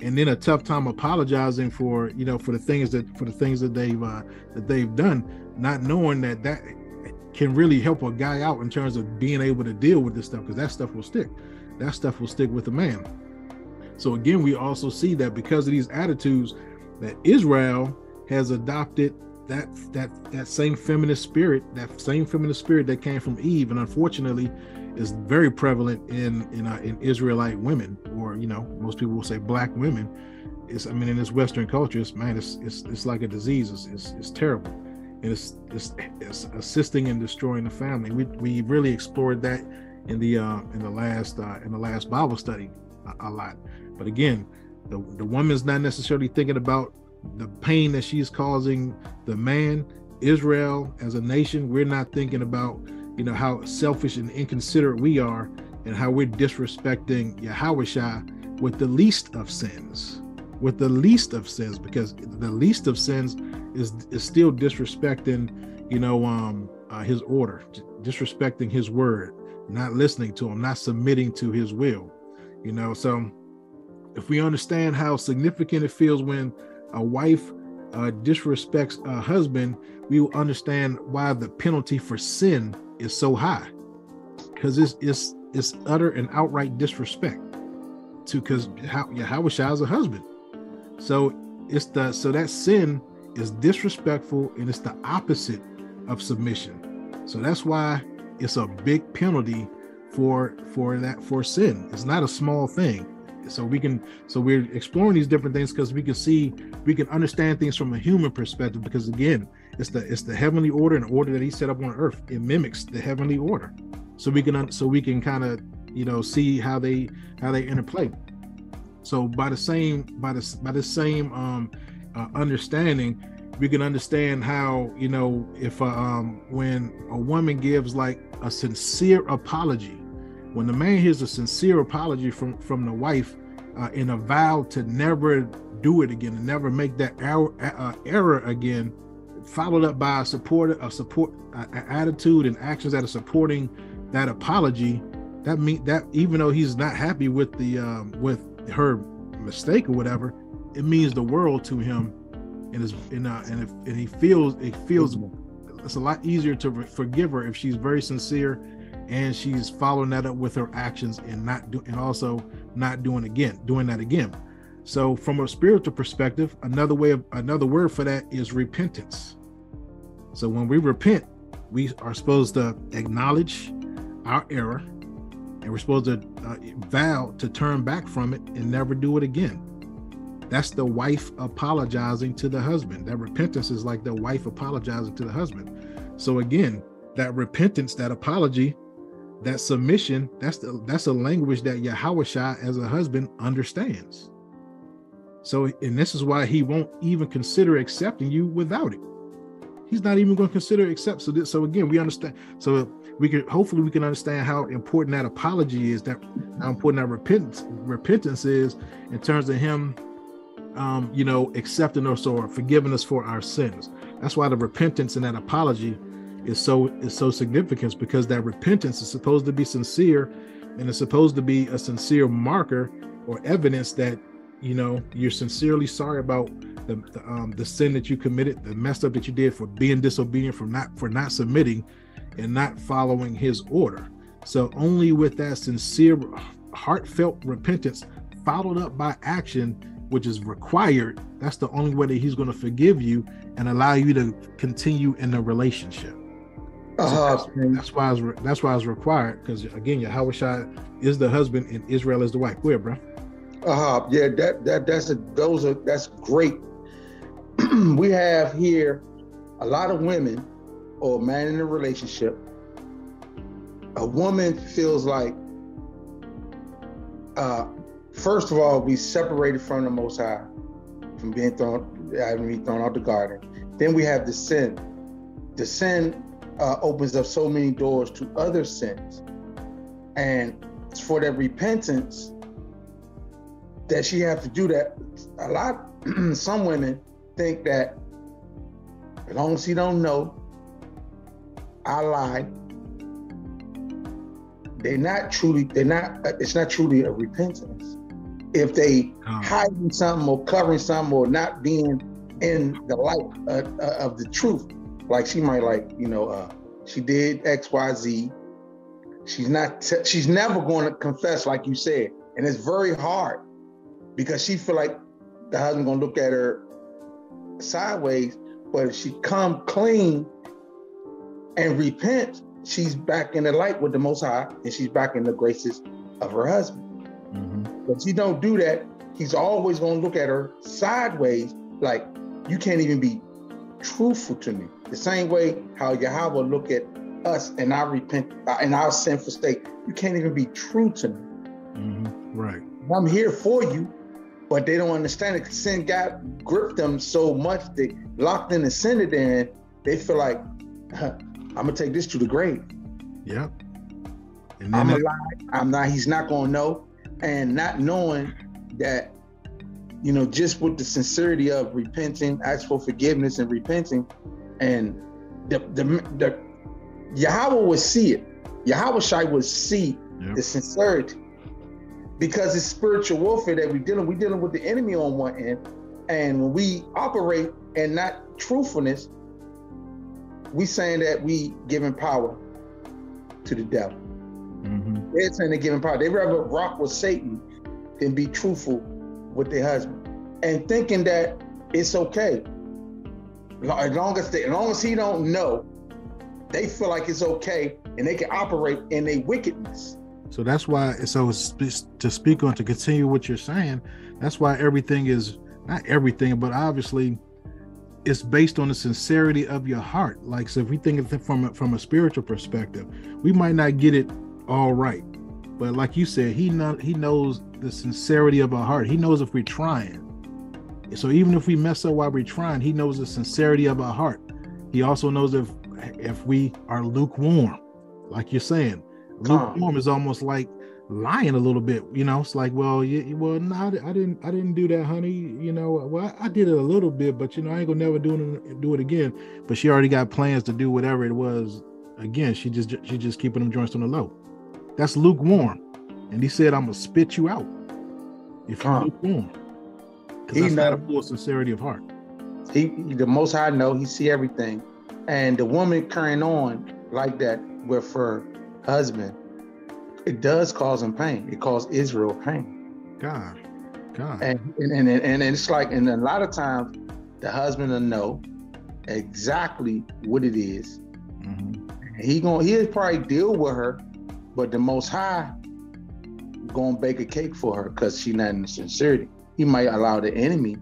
and then a tough time apologizing for you know for the things that for the things that they've uh, that they've done, not knowing that that can really help a guy out in terms of being able to deal with this stuff because that stuff will stick. That stuff will stick with the man. So again, we also see that because of these attitudes, that Israel has adopted that that that same feminist spirit, that same feminist spirit that came from Eve, and unfortunately, is very prevalent in in uh, in Israelite women, or you know, most people will say black women. It's I mean, in this Western culture, it's man, it's it's, it's like a disease. It's, it's, it's terrible, and it's, it's it's assisting in destroying the family. We we really explored that in the uh in the last uh in the last Bible study a, a lot. But again, the the woman's not necessarily thinking about the pain that she's causing the man. Israel as a nation, we're not thinking about you know, how selfish and inconsiderate we are and how we're disrespecting Yahweh with the least of sins, with the least of sins, because the least of sins is is still disrespecting, you know, um, uh, his order, disrespecting his word, not listening to him, not submitting to his will, you know. So, if we understand how significant it feels when a wife uh, disrespects a husband, we will understand why the penalty for sin is so high because it's it's it's utter and outright disrespect to because how Yahawashi is a husband. So it's the so that sin is disrespectful and it's the opposite of submission. So that's why it's a big penalty for for that for sin. It's not a small thing. So we can so we're exploring these different things because we can see we can understand things from a human perspective because again it's the it's the heavenly order and order that he set up on earth. It mimics the heavenly order. So we can so we can kind of you know see how they how they interplay. So by the same by the by the same um uh, understanding, we can understand how you know if uh, um when a woman gives like a sincere apology, when the man hears a sincere apology from from the wife uh, in a vow to never do it again and never make that error, uh, error again followed up by a support a support attitude and actions that are supporting that apology that mean that even though he's not happy with the um, with her mistake or whatever it means the world to him and is and, uh, and, if, and he feels it feels it's a lot easier to forgive her if she's very sincere and she's following that up with her actions and not do and also not doing again doing that again so from a spiritual perspective another way of another word for that is repentance so when we repent, we are supposed to acknowledge our error and we're supposed to uh, vow to turn back from it and never do it again. That's the wife apologizing to the husband. That repentance is like the wife apologizing to the husband. So again, that repentance, that apology, that submission, that's the that's a language that Yahweh as a husband understands. So, and this is why he won't even consider accepting you without it he's not even going to consider accept. So, this, so again, we understand. So we can hopefully we can understand how important that apology is. That how important that repentance repentance is in terms of him um, you know, accepting us or forgiving us for our sins. That's why the repentance and that apology is so is so significant because that repentance is supposed to be sincere and it's supposed to be a sincere marker or evidence that you know you're sincerely sorry about the the, um, the sin that you committed, the messed up that you did for being disobedient, for not for not submitting, and not following His order. So only with that sincere, heartfelt repentance followed up by action, which is required, that's the only way that He's going to forgive you and allow you to continue in the relationship. Uh-huh. So that's, that's, why it's that's why it's required because again, Yahawashi is the husband and Israel is the wife. Go ahead, bro. Uh-huh. Yeah, that that that's a those are that's great we have here a lot of women or a man in a relationship. A woman feels like, uh, first of all, we separated from the Most High, from being thrown, having been thrown out the garden. Then we have the sin. The sin uh, opens up so many doors to other sins, and for that repentance that she have to do that. A lot, some women think that as long as she don't know, I lied. They're not truly. They're not. It's not truly a repentance. If they oh. hiding something or covering something or not being in the light uh, uh, of the truth, like she might like, you know, uh, she did X, Y, Z. She's not. T- she's never going to confess, like you said, and it's very hard because she feel like the husband gonna look at her sideways, but if she come clean and repent, she's back in the light with the Most High, and she's back in the graces of her husband. Mm-hmm. But she don't do that. He's always gonna look at her sideways, like you can't even be truthful to me. The same way how Yahweh look at us and our repent uh, in our sinful state. You can't even be true to me. Mm-hmm. Right. I'm here for you, but they don't understand it. Sin got gripped them so much they locked in the sin then they feel like I'm gonna take this to the grave. Yep. And I'm alive. I'm not. He's not gonna know, and not knowing that, you know, just with the sincerity of repenting, ask for forgiveness and repenting, and the the, the Yahweh would see it. Yahawashi would see yep. the sincerity because it's spiritual warfare that we're dealing. We're dealing with the enemy on one end, and when we operate and not truthfulness, we saying that we giving power to the devil. Mm-hmm. They're saying they're giving power. They rather rock with Satan than be truthful with their husband, and thinking that it's okay. As long as they, as long as he don't know, they feel like it's okay, and they can operate in their wickedness. So that's why. So to speak on to continue what you're saying, that's why everything is not everything, but obviously it's based on the sincerity of your heart. Like so, if we think from a, from a spiritual perspective, we might not get it all right, but like you said, he not, he knows the sincerity of our heart. He knows if we're trying. So even if we mess up while we're trying, he knows the sincerity of our heart. He also knows if if we are lukewarm, like you're saying. Lukewarm is almost like lying a little bit you know? It's like well yeah well no I didn't i didn't do that honey you know? Well I, did it a little bit but you know i ain't gonna never do it do it again. But she already got plans to do whatever it was. Again she just she just keeping them joints on the low. That's lukewarm. And he said i'm gonna spit you out. If you're lukewarm that's not a full sincerity of heart he the most high know he see everything and the woman carrying on like that with her husband, it does cause him pain. It caused Israel pain. God, God. And and, and, and it's like, and a lot of times the husband will know exactly what it is. Mm-hmm. He gonna he'll probably deal with her, but the most high gonna bake a cake for her because she not in sincerity. He might allow the enemy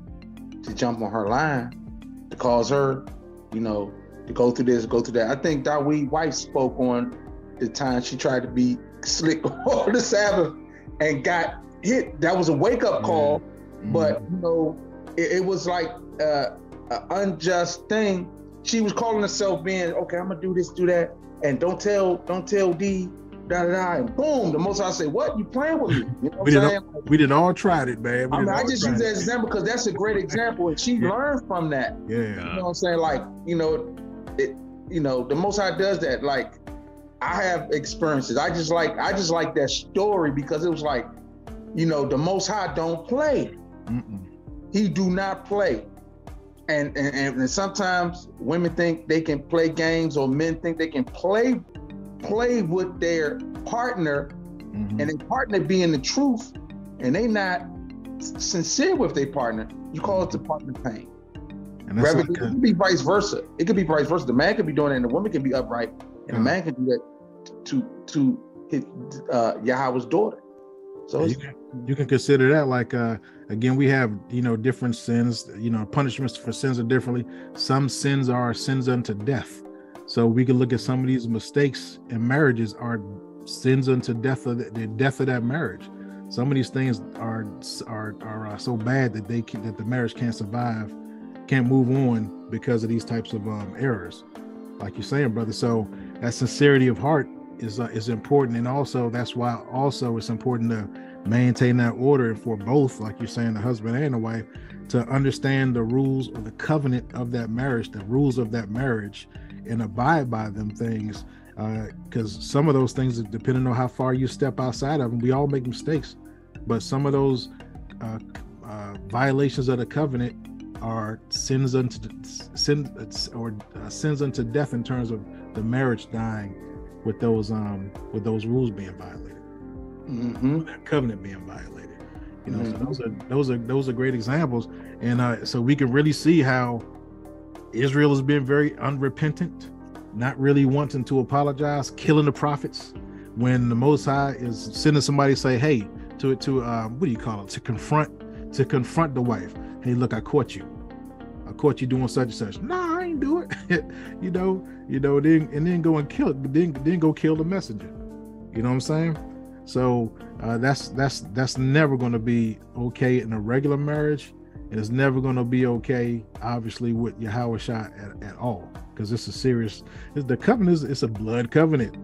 to jump on her line to cause her, you know, to go through this, go through that. I think that we wife spoke on the time she tried to be slick on the Sabbath and got hit. That was a wake up call, mm-hmm. but you know, it, it was like uh, an unjust thing. She was calling herself being okay. I'm gonna do this, do that, and don't tell, don't tell D da da and boom, the most I say, what you playing with me? You know we, did all, we did all tried it, man. I mean, I just use that example because that's a great example, and she yeah. learned from that. Yeah, you know what I'm saying? Like, you know, it, you know, the Most High does that. Like, I have experiences. I just like, I just like that story because it was like, you know, the Most High don't play. Mm-mm. He do not play. And, and and sometimes women think they can play games, or men think they can play play with their partner, mm-hmm. and their partner being the truth, and they not sincere with their partner. You call it the partner pain. And Rather, like it could be vice versa. It could be vice versa. The man could be doing it, and the woman can be upright, and the man can do that to to his uh, Yahweh's daughter. So you can, you can consider that like uh, again we have you know different sins you know punishments for sins are differently some sins are sins unto death so we can look at some of these mistakes in marriages are sins unto death of the, the death of that marriage. Some of these things are are are uh, so bad that they can, that the marriage can't survive can't move on because of these types of um, errors. Like you're saying brother so that sincerity of heart is uh, is important. And also that's why also it's important to maintain that order for both, like you're saying, the husband and the wife, to understand the rules or the covenant of that marriage, the rules of that marriage, and abide by them things. Because uh, some of those things, depending on how far you step outside of them, we all make mistakes. But some of those uh, uh, violations of the covenant are sins unto sins or uh, sins unto death in terms of the marriage dying with those um with those rules being violated mm-hmm. that covenant being violated. You know, mm-hmm. so those are those are those are great examples, and uh, so we can really see how Israel has been very unrepentant, not really wanting to apologize, killing the prophets. When the Most High is sending somebody say, "Hey," to it to um, what do you call it? To confront to confront the wife. Hey, look, I caught you. I caught you doing such and such. Nah, I ain't do it. you know, you know, then and then go and kill it. Then then go kill the messenger. You know what I'm saying? So uh, that's that's that's never going to be okay in a regular marriage, it's never going to be okay, obviously, with Yahawashi at, at all, because it's a serious. It's, the covenant is it's a blood covenant.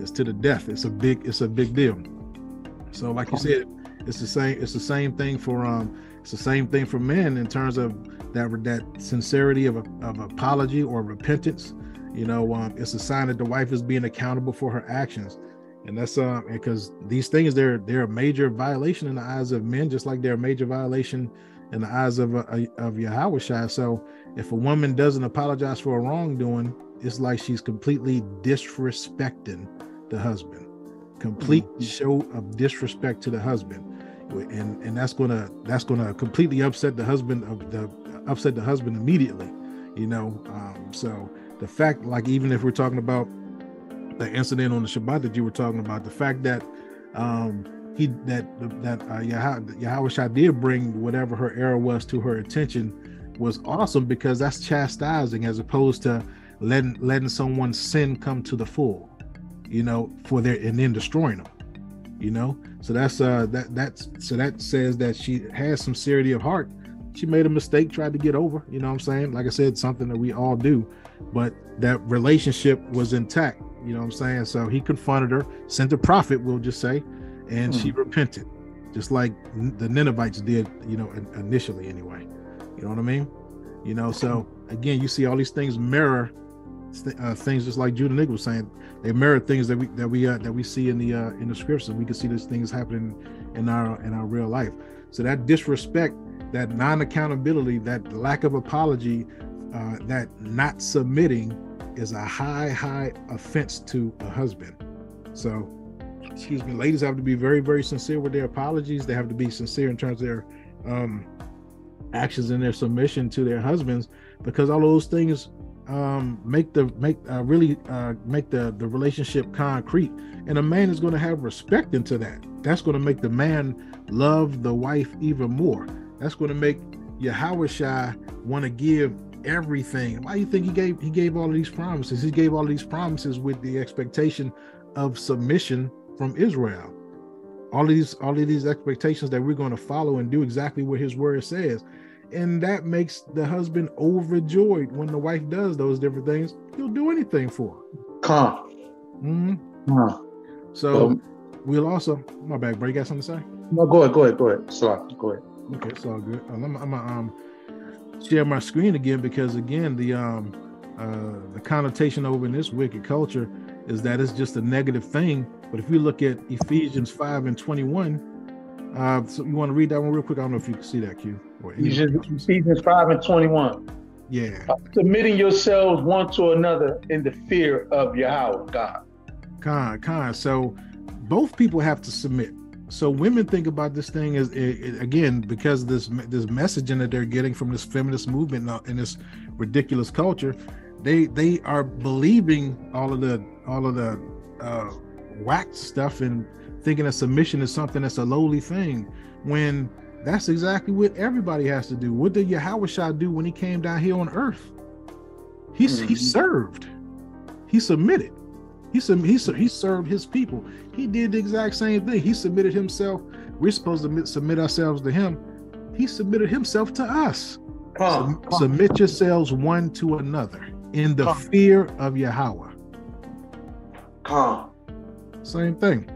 It's to the death. It's a big it's a big deal. So, like you said, it's the same. It's the same thing for um. It's the same thing for men in terms of that that sincerity of a, of apology or repentance. You know, um, it's a sign that the wife is being accountable for her actions and that's uh because these things they're they're a major violation in the eyes of men just like they're a major violation in the eyes of uh, of Yahawashi. so if a woman doesn't apologize for a wrongdoing it's like she's completely disrespecting the husband complete mm-hmm. show of disrespect to the husband and and that's gonna that's gonna completely upset the husband of the upset the husband immediately you know um so the fact like even if we're talking about the incident on the Shabbat that you were talking about, the fact that um, he that that uh, Yahweh, did bring whatever her error was to her attention was awesome because that's chastising as opposed to letting letting someone's sin come to the full, you know, for their and then destroying them, you know. So that's uh that that's so that says that she has sincerity of heart. She made a mistake, tried to get over, you know what I'm saying? Like I said, something that we all do, but that relationship was intact you know what I'm saying? So he confronted her, sent a prophet, we'll just say, and she hmm. repented, just like the Ninevites did, you know, initially anyway. You know what I mean? You know, so again, you see all these things mirror uh, things just like Judah Nick was saying. They mirror things that we that we uh, that we see in the uh, in the scriptures. We can see these things happening in our in our real life. So that disrespect, that non-accountability, that lack of apology, uh, that not submitting is a high, high offense to a husband. So, excuse me, ladies have to be very, very sincere with their apologies. They have to be sincere in terms of their um, actions and their submission to their husbands, because all those things um, make the make uh, really uh, make the the relationship concrete. And a man is going to have respect into that. That's going to make the man love the wife even more. That's going to make Yahawashi want to give everything. Why do you think he gave he gave all of these promises? He gave all of these promises with the expectation of submission from Israel. All of these all of these expectations that we're going to follow and do exactly what his word says. And that makes the husband overjoyed when the wife does those different things. He'll do anything for her. Mm-hmm. So um, we'll also my bad, bro. You got something to say? No, go ahead, go ahead, go ahead. Sorry, go ahead. Okay, it's all good. I'm, I'm, I'm um share my screen again because again the um uh the connotation over in this wicked culture is that it's just a negative thing. But if we look at Ephesians 5 and 21, uh so you want to read that one real quick? I don't know if you can see that Q. Ephesians, Ephesians 5 and 21. Yeah. Uh, submitting yourselves one to another in the fear of Yahweh God. Con, con. So both people have to submit so women think about this thing as again because this this messaging that they're getting from this feminist movement and this ridiculous culture they they are believing all of the all of the uh whack stuff and thinking that submission is something that's a lowly thing when that's exactly what everybody has to do what did Yahweh do when he came down here on earth he, mm-hmm. he served he submitted he, he, he served his people. He did the exact same thing. He submitted himself. We're supposed to submit ourselves to him. He submitted himself to us. Come, come. Submit yourselves one to another in the come. fear of Yahweh. Come. Same thing.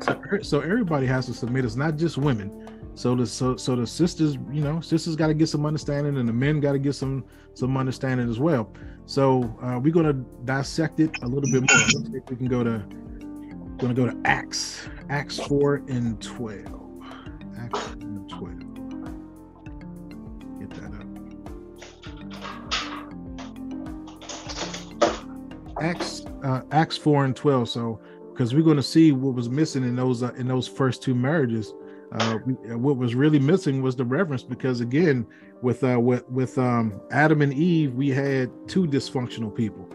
So, so everybody has to submit. It's not just women. So the so so the sisters, you know, sisters got to get some understanding, and the men got to get some some understanding as well. So uh, we're gonna dissect it a little bit more. Let's see if we can go to gonna go to Acts, Acts four and twelve. Acts and twelve. Get that up. Acts uh, Acts four and twelve. So because we're gonna see what was missing in those uh, in those first two marriages. Uh, what was really missing was the reverence because again with uh with with um adam and eve we had two dysfunctional people.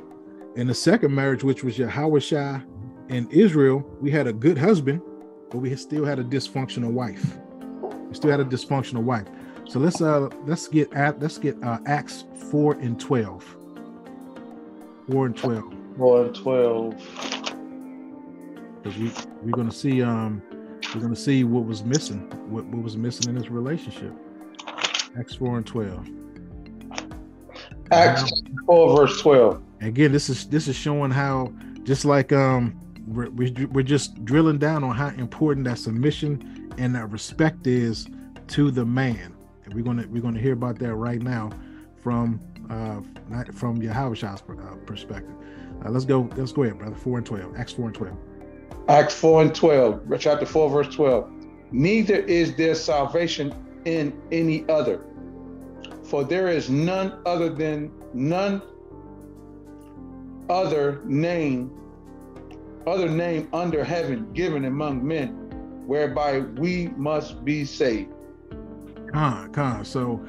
In the second marriage which was yahweh and israel we had a good husband but we still had a dysfunctional wife. We still had a dysfunctional wife. So let's uh let's get at let's get uh acts 4 and 12 4 and 12 4 and 12 because we we're gonna see um we're going to see what was missing, what, what was missing in this relationship. Acts 4 and 12. Acts 4 verse 12. Again, this is this is showing how just like um we're, we're just drilling down on how important that submission and that respect is to the man. And we're gonna we're gonna hear about that right now from uh from Yahweh's uh, perspective. Uh, let's go. Let's go ahead, brother. Four and twelve. Acts four and twelve. Acts 4 and 12, chapter 4, verse 12. Neither is there salvation in any other, for there is none other than none other name, other name under heaven given among men, whereby we must be saved. Con, con. So,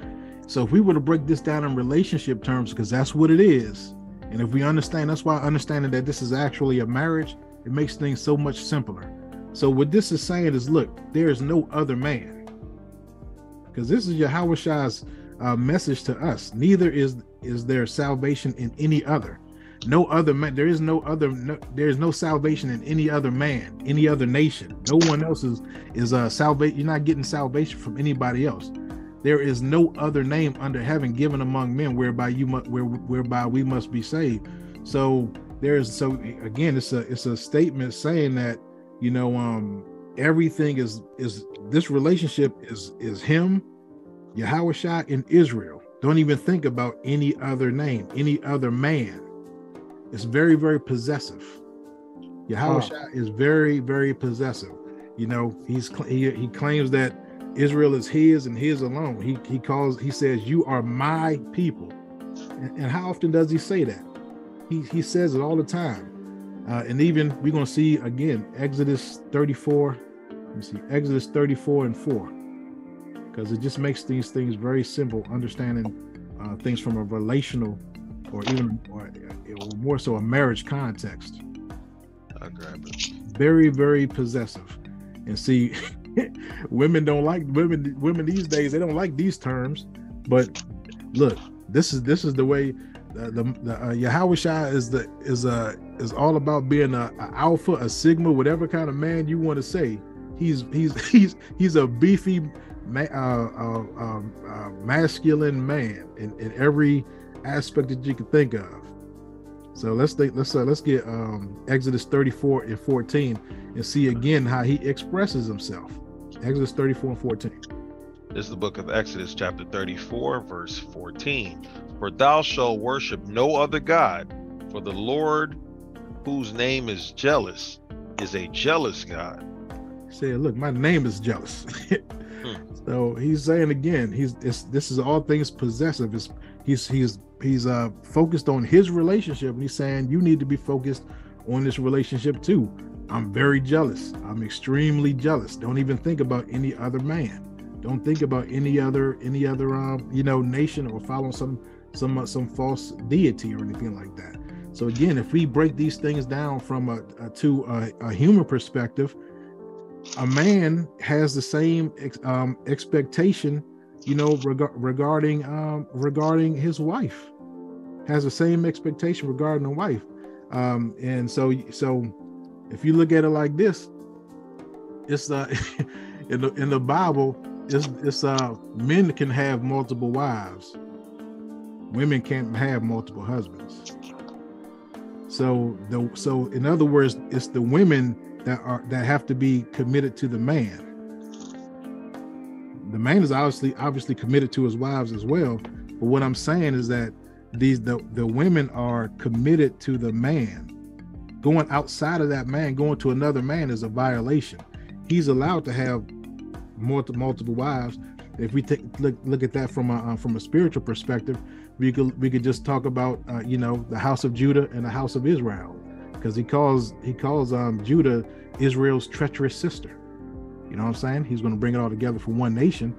so if we were to break this down in relationship terms, because that's what it is, and if we understand, that's why understanding that this is actually a marriage it makes things so much simpler. So what this is saying is, look, there is no other man, because this is Yahawashi's uh, message to us. Neither is is there salvation in any other. No other man. There is no other. No, there is no salvation in any other man, any other nation. No one else is is uh salvation. You're not getting salvation from anybody else. There is no other name under heaven given among men whereby you must where, whereby we must be saved. So there's so again it's a it's a statement saying that you know um everything is is this relationship is is him Yahawashi in Israel. Don't even think about any other name any other man. It's very very possessive. Yahawashi is very very possessive. You know he's he, he claims that Israel is his and his alone. He he calls he says you are my people. And, and how often does he say that he, he says it all the time. Uh, and even we're going to see again Exodus 34. Let me see Exodus 34 and 4, because it just makes these things very simple, understanding uh, things from a relational or even or, or more so a marriage context. I grab it. Very, very possessive. And see, women don't like women. Women these days they don't like these terms. But look, this is this is the way the, the uh, Yahweh is the is a is all about being a, a, alpha, a sigma, whatever kind of man you want to say. He's he's he's he's a beefy, ma- uh, uh, um, uh, masculine man in, in every aspect that you can think of. So let's think, let's uh, let's get um, Exodus 34 and 14 and see again how he expresses himself. Exodus 34 and 14. This is the book of Exodus, chapter 34, verse 14. For thou shalt worship no other God, for the Lord, whose name is jealous, is a jealous God. He said, Look, my name is jealous. hmm. So he's saying again, he's this is all things possessive. It's, he's he's he's uh focused on his relationship, and he's saying you need to be focused on this relationship too. I'm very jealous. I'm extremely jealous. Don't even think about any other man. Don't think about any other any other um you know nation or follow some some uh, some false deity or anything like that. So again, if we break these things down from a, a to a, a, human perspective, a man has the same ex, um, expectation, you know, reg- regarding um, regarding his wife, has the same expectation regarding a wife, um, and so so if you look at it like this, it's uh in the in the Bible, it's it's uh men can have multiple wives, women can't have multiple husbands. So the so in other words, it's the women that are that have to be committed to the man. The man is obviously obviously committed to his wives as well. But what I'm saying is that these the, the women are committed to the man. Going outside of that man, going to another man is a violation. He's allowed to have multiple multiple wives. If we take look look at that from a uh, from a spiritual perspective, we could we could just talk about uh, you know the house of Judah and the house of Israel because he calls he calls um, Judah Israel's treacherous sister. You know what I'm saying? He's going to bring it all together for one nation,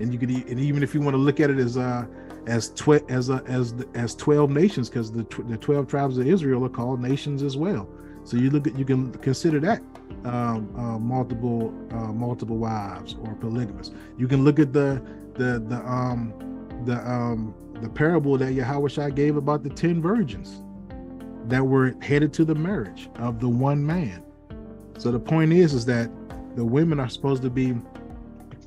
and you could and even if you want to look at it as uh as tw- as uh, as as 12 nations because the tw- the 12 tribes of Israel are called nations as well. So you look at you can consider that um, uh, multiple uh, multiple wives or polygamous. You can look at the the the um the um the parable that Yahweh gave about the 10 virgins that were headed to the marriage of the one man. So the point is, is that the women are supposed to be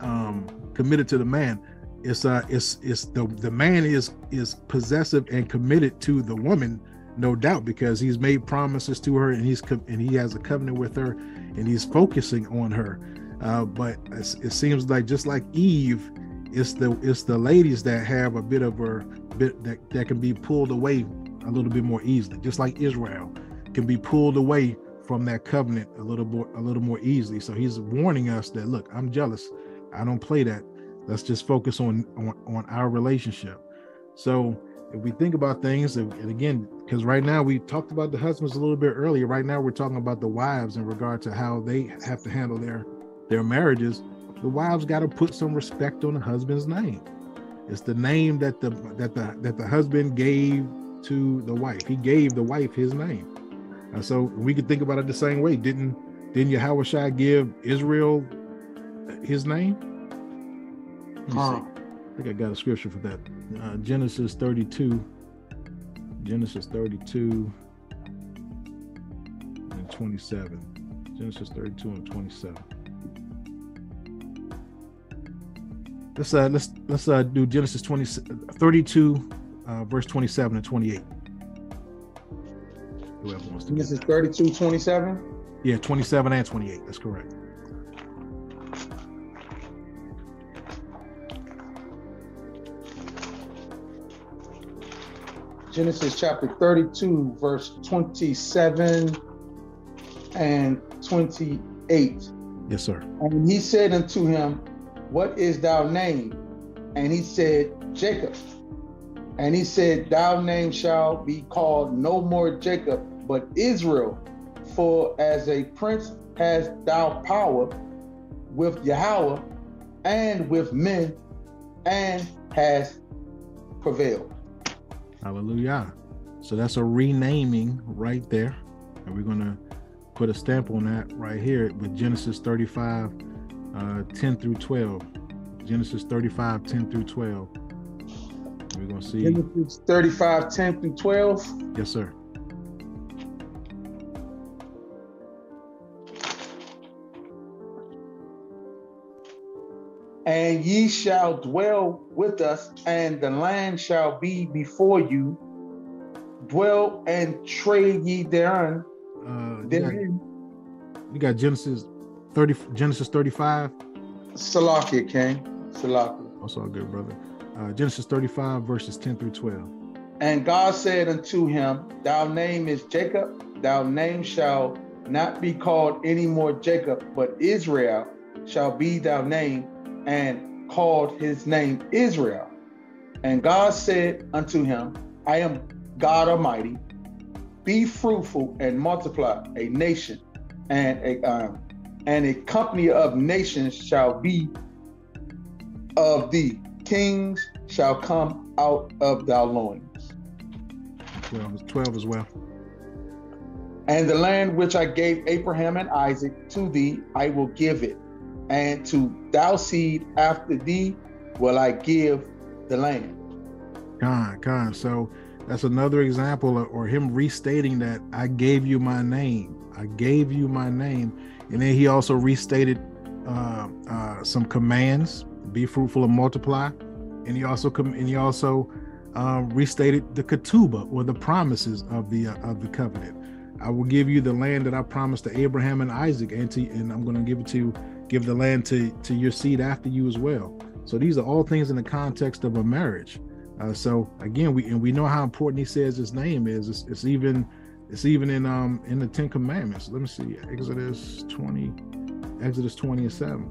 um, committed to the man. It's uh, it's it's the the man is is possessive and committed to the woman, no doubt, because he's made promises to her and he's and he has a covenant with her, and he's focusing on her. Uh, but it seems like just like Eve it's the it's the ladies that have a bit of a bit that, that can be pulled away a little bit more easily just like israel can be pulled away from that covenant a little more a little more easily. So he's warning us that look i'm jealous. I don't play that. Let's just focus on on, on our relationship. So if we think about things and again because right now we talked about the husbands a little bit earlier right now we're talking about the wives in regard to how they have to handle their their marriages the wives got to put some respect on the husband's name. It's the name that the that the that the husband gave to the wife. He gave the wife his name. And so we could think about it the same way. Didn't didn't Yahweh give Israel his name? Huh. I think I got a scripture for that. Uh, Genesis 32. Genesis 32 and 27. Genesis 32 and 27. Let's uh let's let's uh do Genesis 20 32 uh verse 27 and 28. Whoever wants to Genesis 32 27? Yeah, 27 and 28. That's correct. Genesis chapter 32, verse 27 and 28. Yes, sir. And he said unto him, what is thy name? And he said, Jacob. And he said, Thy name shall be called no more Jacob, but Israel. For as a prince has thou power with Yahweh and with men, and has prevailed. Hallelujah. So that's a renaming right there. And we're going to put a stamp on that right here with Genesis 35 uh, 10 through 12. Genesis 35, 10 through 12. We're going to see. Genesis 35, 10 through 12. Yes, sir. And ye shall dwell with us, and the land shall be before you. dwell and trade ye therein. Uh, got, you got Genesis 30, Genesis 35. Salakia, King. Salakia. That's all good, brother. Uh, Genesis 35, verses 10 through 12. And God said unto him, Thou name is Jacob, thou name shall not be called any more Jacob, but Israel shall be thy name, and called his name Israel. And God said unto him, I am God Almighty. Be fruitful and multiply a nation, and a um, and a company of nations shall be of thee. Kings shall come out of thy loins. 12, 12 as well. And the land which I gave Abraham and Isaac to thee, I will give it, and to thou seed after thee will I give the land. God, God. So that's another example of, or him restating that I gave you my name. I gave you my name. And then he also restated uh, uh, some commands: be fruitful and multiply. And he also com- and he also uh, restated the ketubah or the promises of the uh, of the covenant. I will give you the land that I promised to Abraham and Isaac, and to and I'm going to give it to give the land to to your seed after you as well. So these are all things in the context of a marriage. Uh, so again, we and we know how important he says his name is. It's, it's even it's even in um in the Ten Commandments. Let me see, Exodus 20, Exodus 20 and 7.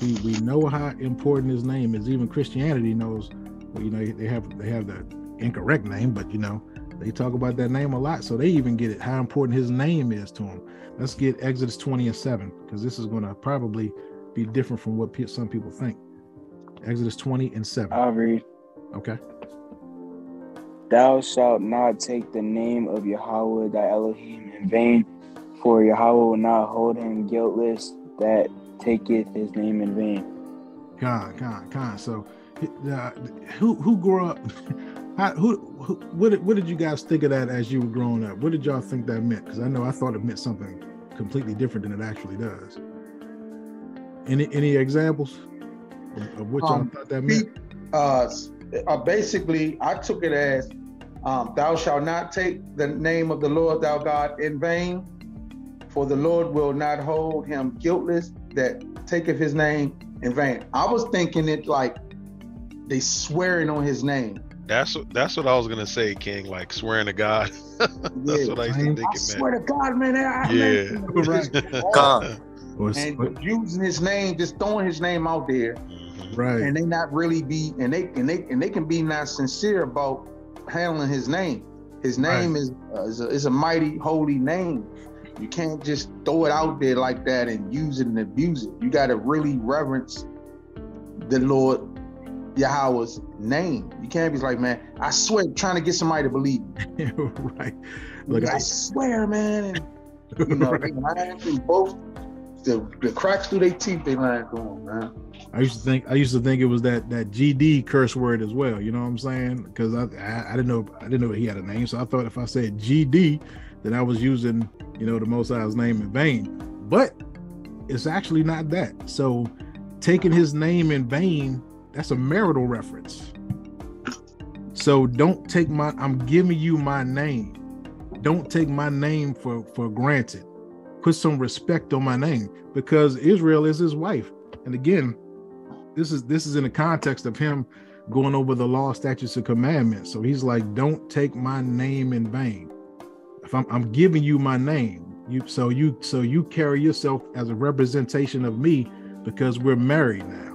We we know how important his name is. Even Christianity knows. Well, you know, they have they have the incorrect name, but you know, they talk about that name a lot. So they even get it how important his name is to them. Let's get Exodus 20 and 7, because this is going to probably be different from what some people think. Exodus 20 and 7. I'll read. Okay. Thou shalt not take the name of Yahweh thy Elohim in vain, for Yahweh will not hold him guiltless that taketh his name in vain. God, God, God. So, uh, who who grew up? How, who, who what, did, what did you guys think of that as you were growing up? What did y'all think that meant? Because I know I thought it meant something completely different than it actually does. Any any examples of, of what y'all um, thought that meant? Uh, uh, basically, I took it as um, thou shalt not take the name of the Lord thou God in vain, for the Lord will not hold him guiltless that taketh his name in vain. I was thinking it like they swearing on his name. That's what that's what I was gonna say, King. Like swearing to God. that's yeah, what I used to think I it swear to God, man. I, yeah. right. God. and using his name, just throwing his name out there, mm-hmm. right? And they not really be, and they and they and they can be not sincere about handling his name. His name right. is uh, is, a, is a mighty holy name. You can't just throw it out there like that and use it and abuse it. You got to really reverence the Lord Yahweh's name. You can't be like, man, I swear, trying to get somebody to believe. right. Look, I, I, swear, man. And, you know, right. lying both the, the cracks through their teeth, they lying through man. I used to think I used to think it was that that GD curse word as well. You know what I'm saying? Because I, I, I didn't know I didn't know he had a name, so I thought if I said GD, then I was using you know the Most High's name in vain. But it's actually not that. So taking his name in vain that's a marital reference. So don't take my I'm giving you my name. Don't take my name for for granted. Put some respect on my name because Israel is his wife. And again, this is this is in the context of him going over the law, statutes, and commandments. So he's like, don't take my name in vain. If I'm, I'm giving you my name, you so you so you carry yourself as a representation of me because we're married now.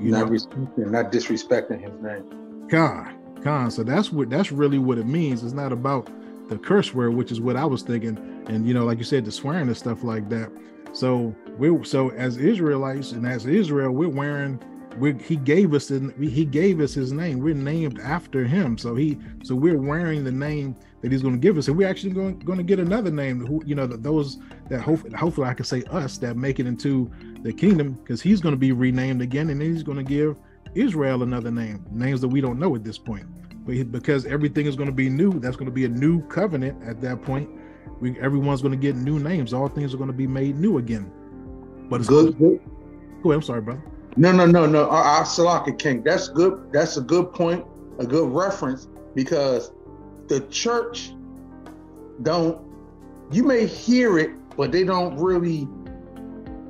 You not know? respecting, not disrespecting his name. God, God. So that's what that's really what it means. It's not about the curse word, which is what I was thinking, and you know, like you said, the swearing and stuff like that. So we're so as Israelites and as Israel, we're wearing. We, he gave us the, he gave us his name. We're named after him. So he so we're wearing the name that he's going to give us, and we're actually going, going to get another name. Who you know those that hopefully hopefully I can say us that make it into the kingdom because he's going to be renamed again and he's going to give Israel another name, names that we don't know at this point. But because everything is going to be new, that's going to be a new covenant at that point. We everyone's going to get new names. All things are going to be made new again. But it's good. good. Go ahead. I'm sorry, brother. No, no, no, no. Uh, uh, Salaka King. That's good. That's a good point. A good reference. because the church don't. You may hear it, but they don't really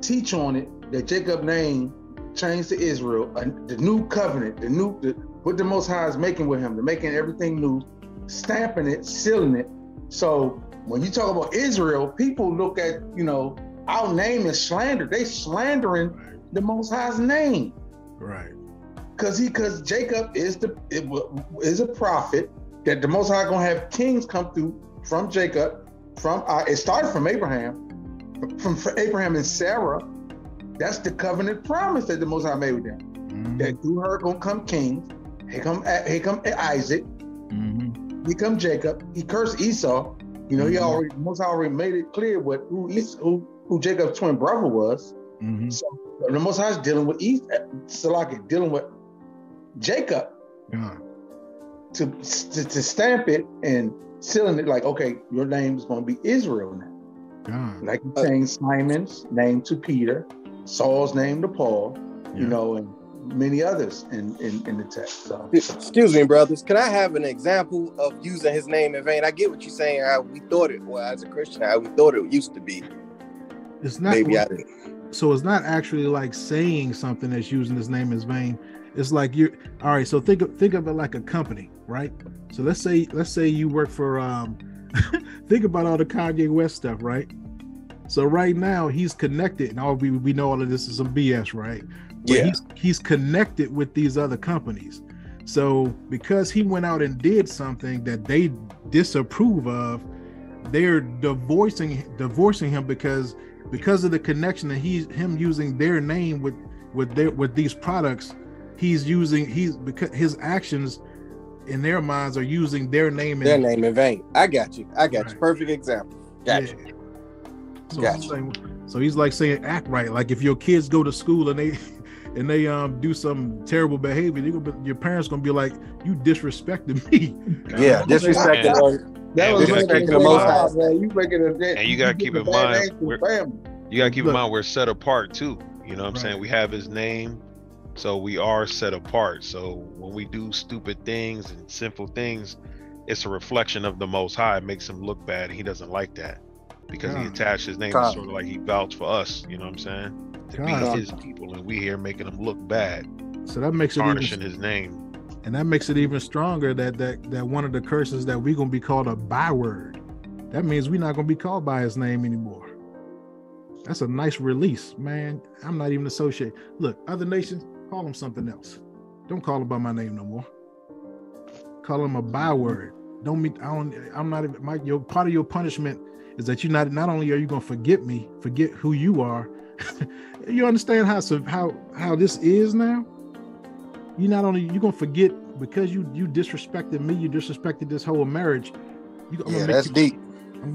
teach on it. That Jacob name changed to Israel, the new covenant, the new the, what the Most High is making with him, they're making everything new, stamping it, sealing it. So when you talk about Israel, people look at you know our name is slander. They slandering the Most High's name. Right. Cause he, cause Jacob is the it, is a prophet that the Most High gonna have kings come through from Jacob. From uh, it started from Abraham, from, from Abraham and Sarah. That's the covenant promise that the Most High made with them. Mm-hmm. That through her gonna come kings. Here come here come Isaac. Mm-hmm. He come Jacob. He cursed Esau. You know, mm-hmm. he already Most High already made it clear what who Esau, who who Jacob's twin brother was. Mm-hmm. So the Most High is dealing with East Salaki, dealing with Jacob yeah. To, to, to stamp it and sealing it like, okay, your name is going to be Israel now. Yeah. Like you uh, saying Simon's name to Peter, Saul's name to Paul, yeah. you know, and many others in, in, in the text. So. Excuse me, brothers. Can I have an example of using his name in vain? I get what you're saying, how we thought it, well, as a Christian, how we thought it used to be. It's not maybe I didn't. So it's not actually like saying something that's using his name as vain. It's like you're all right. So think of think of it like a company, right? So let's say let's say you work for um think about all the Kanye West stuff, right? So right now he's connected, and all we we know all of this is some BS, right? But yeah. He's he's connected with these other companies. So because he went out and did something that they disapprove of, they're divorcing divorcing him because because of the connection that he's him using their name with with their with these products he's using he's because his actions in their minds are using their name their in, name in vain. I got you. I got right. you perfect example. Got yeah. you. So, got you. Saying, so he's like saying act right. Like if your kids go to school and they and they um do some terrible behavior be, your parents gonna be like you disrespected me. Yeah disrespecting that was making the most man. You making a and you gotta keep in mind you gotta keep Look, in mind we're set apart too. You know what I'm right. saying? We have his name, so we are set apart. So when we do stupid things and sinful things, it's a reflection of the most high. It makes him look bad. and He doesn't like that. Because God. he attached his name God. sort of like he vouched for us, you know what I'm saying? To God. be his people, and we here making him look bad. So that makes tarnishing it even, his name and that makes it even stronger that that that one of the curses that we're gonna be called a byword. That means we're not gonna be called by his name anymore. That's a nice release, man. I'm not even associated. Look, other nations call him something else. Don't call him by my name no more. Call him a byword. Don't mean I don't. I'm not even. My your part of your punishment is that you not not only are you gonna forget me, forget who you are. you understand how how how this is now? You not only you're gonna forget because you you disrespected me, you disrespected this whole marriage. You, I'm yeah, that's you, deep.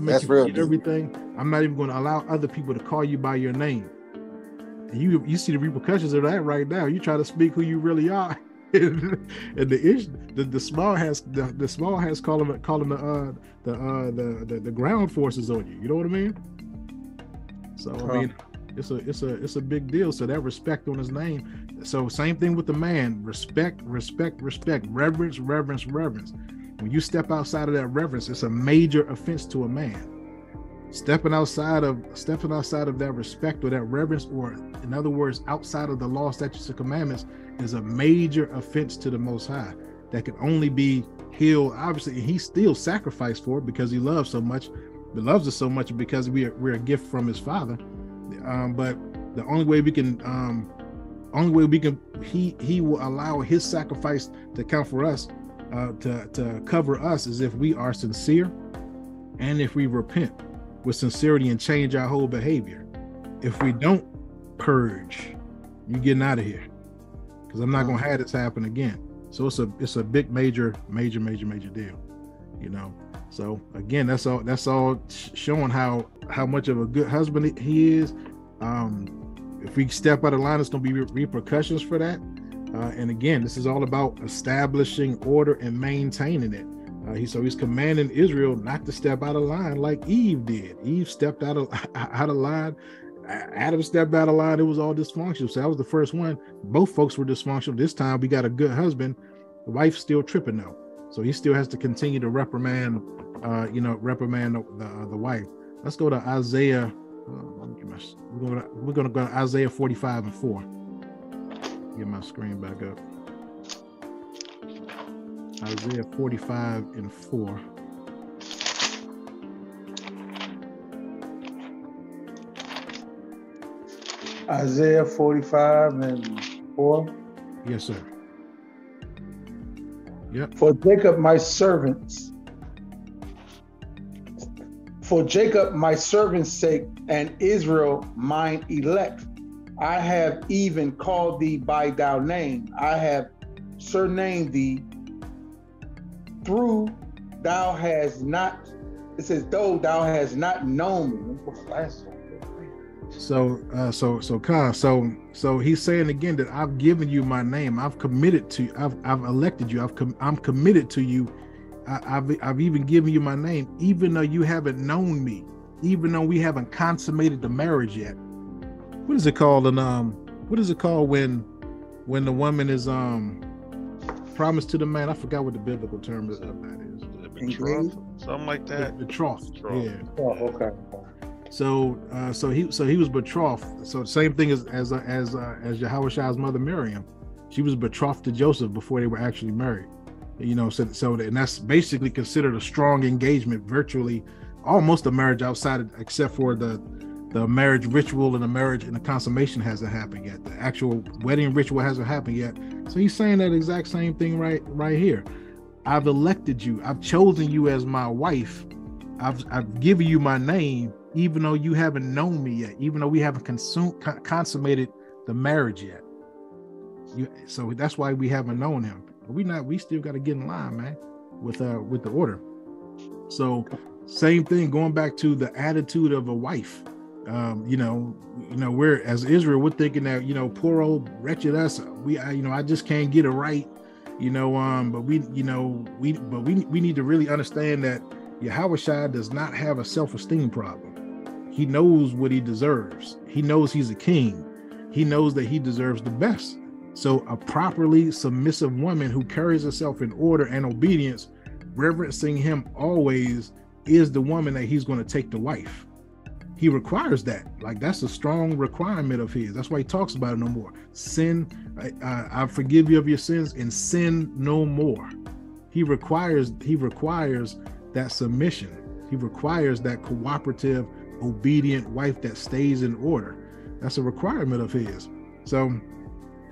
that's real. Deep. Everything. I'm not even going to allow other people to call you by your name. And you you see the repercussions of that right now. You try to speak who you really are. and the ish the, the small has the, the small has calling calling the uh the uh the, the, the ground forces on you. You know what I mean? So I mean it's a it's a it's a big deal. So that respect on his name. So same thing with the man. Respect, respect, respect. Reverence, reverence, reverence. When you step outside of that reverence, it's a major offense to a man. Stepping outside of stepping outside of that respect or that reverence, or in other words, outside of the law, statutes, and commandments, is a major offense to the Most High that can only be healed. Obviously, he still sacrificed for it because he loves so much, he loves us so much because we are, we're a gift from his Father. Um, but the only way we can um, only way we can he he will allow his sacrifice to count for us uh, to to cover us is if we are sincere and if we repent with sincerity and change our whole behavior. If we don't purge you getting out of here. Because i'm not gonna have this happen again. So it's a it's a big major major major major deal you know? So again that's all that's all showing how how much of a good husband he is. Um if we step out of line, it's going to be repercussions for that. Uh, and again, this is all about establishing order and maintaining it. Uh, he so he's commanding Israel not to step out of line like Eve did. Eve stepped out of out of line. Adam stepped out of line. It was all dysfunctional. So that was the first one. Both folks were dysfunctional. This time we got a good husband. The wife's still tripping though. So he still has to continue to reprimand, uh, you know, reprimand the the, the wife. Let's go to Isaiah. Uh, we're gonna we're gonna go to Isaiah 45 and 4. Get my screen back up. Isaiah 45 and 4. Isaiah 45 and 4. Yes, sir. Yep. For Jacob, my servants, for Jacob, my servant's sake, and Israel, mine elect, I have even called thee by thy name. I have surnamed thee through thou has not, it says, though thou has not known me. So, uh, so, so, Khan, so, so he's saying again that I've given you my name. I've committed to, I've, I've elected you. I've, com- I'm committed to you. I, have I've even given you my name, even though you haven't known me, even though we haven't consummated the marriage yet. What is it called? And um, what is it called when, when the woman is um, promised to the man? I forgot what the biblical term is of that is. Betrothed, something like that. Betrothed. betrothed. Yeah. Oh, okay. So, uh, so he, so he was betrothed. So same thing as as uh, as uh, as Yahweh mother Miriam, she was betrothed to Joseph before they were actually married. You know, so so and that's basically considered a strong engagement, virtually almost a marriage outside, of, except for the the marriage ritual and the marriage and the consummation hasn't happened yet. The actual wedding ritual hasn't happened yet. So he's saying that exact same thing right right here. I've elected you. I've chosen you as my wife. I've I've given you my name even though you haven't known me yet, even though we haven't consumed, consummated the marriage yet. You, so that's why we haven't known him. We not. We still got to get in line, man, with uh with the order. So same thing. Going back to the attitude of a wife. Um, you know, you know, we're as Israel, we're thinking that you know, poor old wretched us. We, I, you know, I just can't get it right. You know, um, but we, you know, we, but we, we need to really understand that Yahweh does not have a self-esteem problem he knows what he deserves. He knows he's a king. He knows that he deserves the best. So, a properly submissive woman who carries herself in order and obedience, reverencing him always, is the woman that he's going to take to wife. He requires that. Like, that's a strong requirement of his. That's why he talks about it no more. Sin, I, I forgive you of your sins and sin no more. He requires, he requires that submission. He requires that cooperative obedient wife that stays in order. That's a requirement of his. So,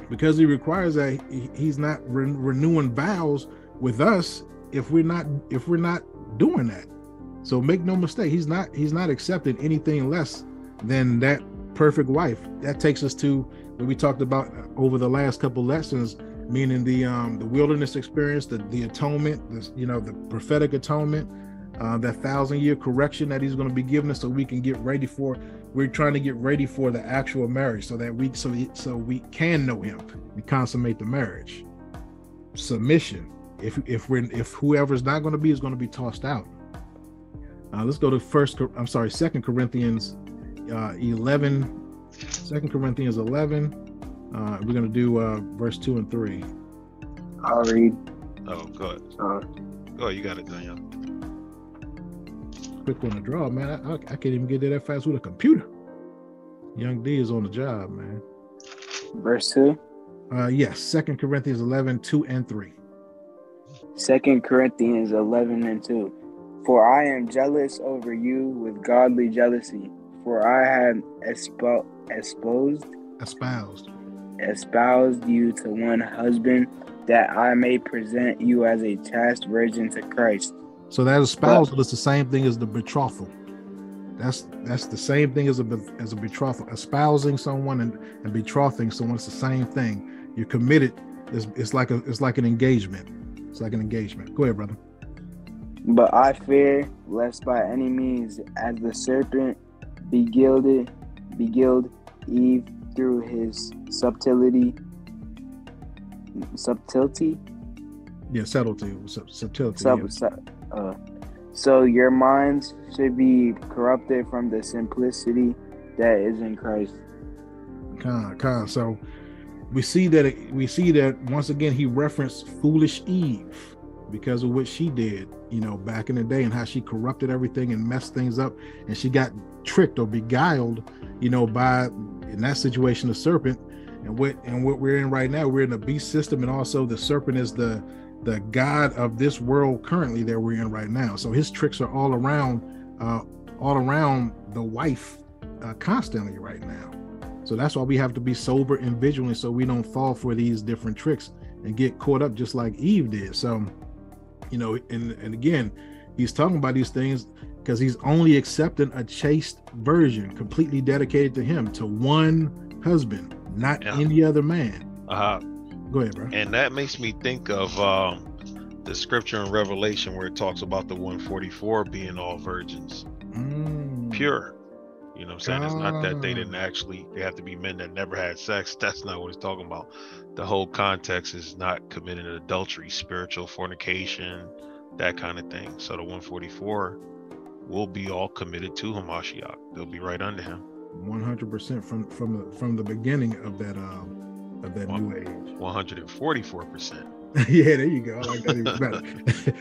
because he requires that, he's not re- renewing vows with us if we're not if we're not doing that. So make no mistake, he's not he's not accepting anything less than that perfect wife. That takes us to what we talked about over the last couple lessons, meaning the um the wilderness experience, the the atonement, the you know the prophetic atonement, uh, that thousand year correction that he's going to be giving us so we can get ready for we're trying to get ready for the actual marriage so that we so so we can know him we consummate the marriage. Submission. If if we're if whoever's not going to be is going to be tossed out. Uh, let's go to first i'm sorry second corinthians uh 11 second corinthians 11 uh we're going to do uh verse 2 and 3 i'll read. Oh good uh, oh you got it daniel quick on the draw, man. I, I, I can't even get there that fast with a computer. Young D is on the job, man. Verse 2? Uh, yes, Second Corinthians 11, 2 and 3. Second Corinthians 11 and 2. For I am jealous over you with godly jealousy, for I have espo- espoused, espoused, espoused you to one husband, that I may present you as a chaste virgin to Christ. So that espousal is the same thing as the betrothal. That's that's the same thing as a as a betrothal. Espousing someone and, and betrothing someone it's the same thing. You're committed. It's, it's like a it's like an engagement. It's like an engagement. Go ahead, brother. But I fear lest by any means, as the serpent beguiled beguiled Eve through his subtlety, subtlety. Yeah, subtlety, subtlety. Sub, yeah. Sub, uh, so your minds should be corrupted from the simplicity that is in Christ. Con, con. So we see that we see that once again he referenced foolish Eve. because of what she did, you know, back in the day and how she corrupted everything and messed things up. And she got tricked or beguiled, you know, by in that situation, the serpent. And what and what we're in right now, we're in the beast system, and also the serpent is the the god of this world currently that we're in right now. So his tricks are all around, uh, all around the wife, uh, constantly right now. So that's why we have to be sober and vigilant, so we don't fall for these different tricks and get caught up just like Eve did. So you know, and and again, he's talking about these things because he's only accepting a chaste virgin, completely dedicated to him, to one husband, not yeah. any other man. Uh-huh. Go ahead, bro. And that makes me think of um, the scripture in Revelation where it talks about the 144 being all virgins, mm. pure. You know what I'm saying? It's not that they didn't actually, they have to be men that never had sex. That's not what he's talking about. The whole context is not committing adultery, spiritual fornication, that kind of thing. So the 144 will be all committed to Hamashiach. They'll be right under him. 100% from from from the beginning of that um of that One, new age. 144%. yeah, there you go. I like that even better.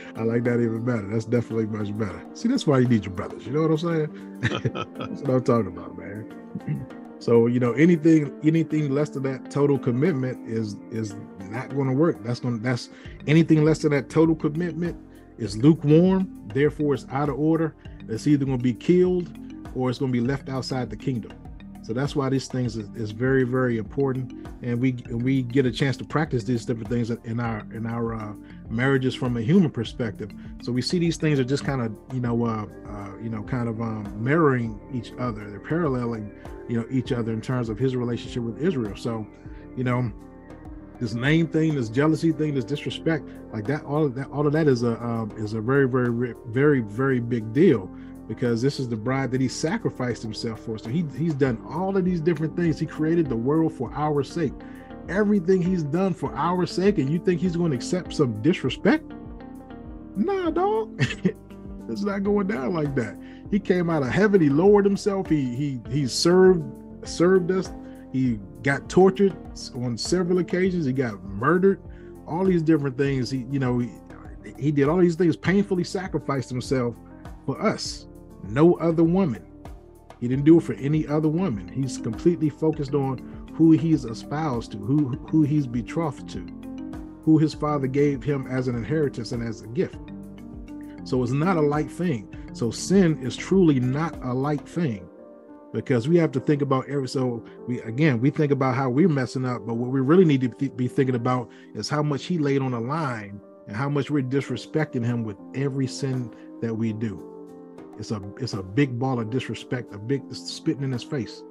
I like that even better. That's definitely much better. See, that's why you need your brothers. You know what I'm saying? that's what I'm talking about, man. so you know, anything anything less than that total commitment is is not going to work. That's going to that's anything less than that total commitment is lukewarm. Therefore, it's out of order. It's either going to be killed or it's going to be left outside the kingdom. So that's why these things is, is very, very important, and we we get a chance to practice these different things in our in our uh, marriages from a human perspective. So we see these things are just kind of you know uh, uh, you know kind of um, mirroring each other. They're paralleling you know each other in terms of his relationship with Israel. So you know this name thing, this jealousy thing, this disrespect, like that, all of that, all of that is a um, is a very, very, very, very big deal because this is the bride that he sacrificed himself for. So he, he's done all of these different things. He created the world for our sake. Everything he's done for our sake, and you think he's going to accept some disrespect? Nah, dog. it's not going down like that. He came out of heaven. He lowered himself. He he he served served us. He got tortured on several occasions. He got murdered. All these different things. He you know he, he did all these things. Painfully sacrificed himself for us no other woman. He didn't do it for any other woman. He's completely focused on who he's espoused to, who who he's betrothed to, who his father gave him as an inheritance and as a gift. So it's not a light thing. So sin is truly not a light thing because we have to think about every so we again we think about how we're messing up but what we really need to be thinking about is how much he laid on the line and how much we're disrespecting him with every sin that we do it's a it's a big ball of disrespect, a big spitting in his face.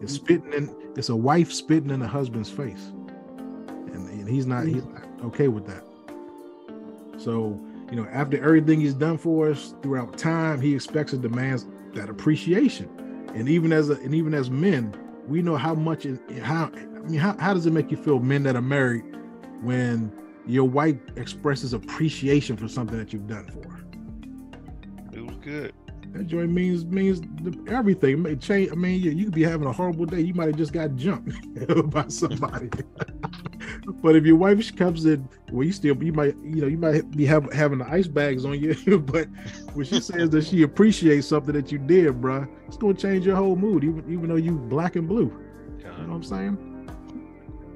It's mm-hmm. spitting in it's a wife spitting in a husband's face. And, and he's not he's not okay with that. So, you know, after everything he's done for us throughout time, he expects and demands that appreciation. And even as a, and even as men, we know how much it, how I mean how, how does it make you feel men that are married when your wife expresses appreciation for something that you've done for her? It was good. That joint means means everything. It change. I mean, you, you could be having a horrible day. You might have just got jumped by somebody. but if your wife comes in, well, you still you might you know you might be have, having the ice bags on you. but when she says that she appreciates something that you did, bruh, it's gonna change your whole mood, even even though you black and blue. You know what I'm saying?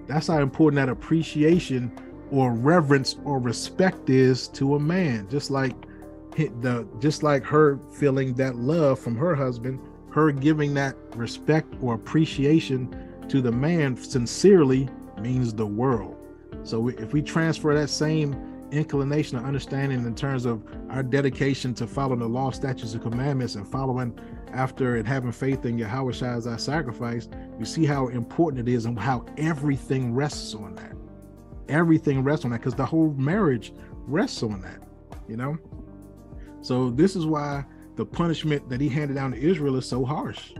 That's how important that appreciation or reverence or respect is to a man. Just like the just like her feeling that love from her husband, her giving that respect or appreciation to the man sincerely means the world. So if we transfer that same inclination or understanding in terms of our dedication to following the law, statutes, and commandments and following after and having faith in Yahweh as our sacrifice, we see how important it is and how everything rests on that. Everything rests on that because the whole marriage rests on that, you know? So this is why the punishment that he handed down to Israel is so harsh,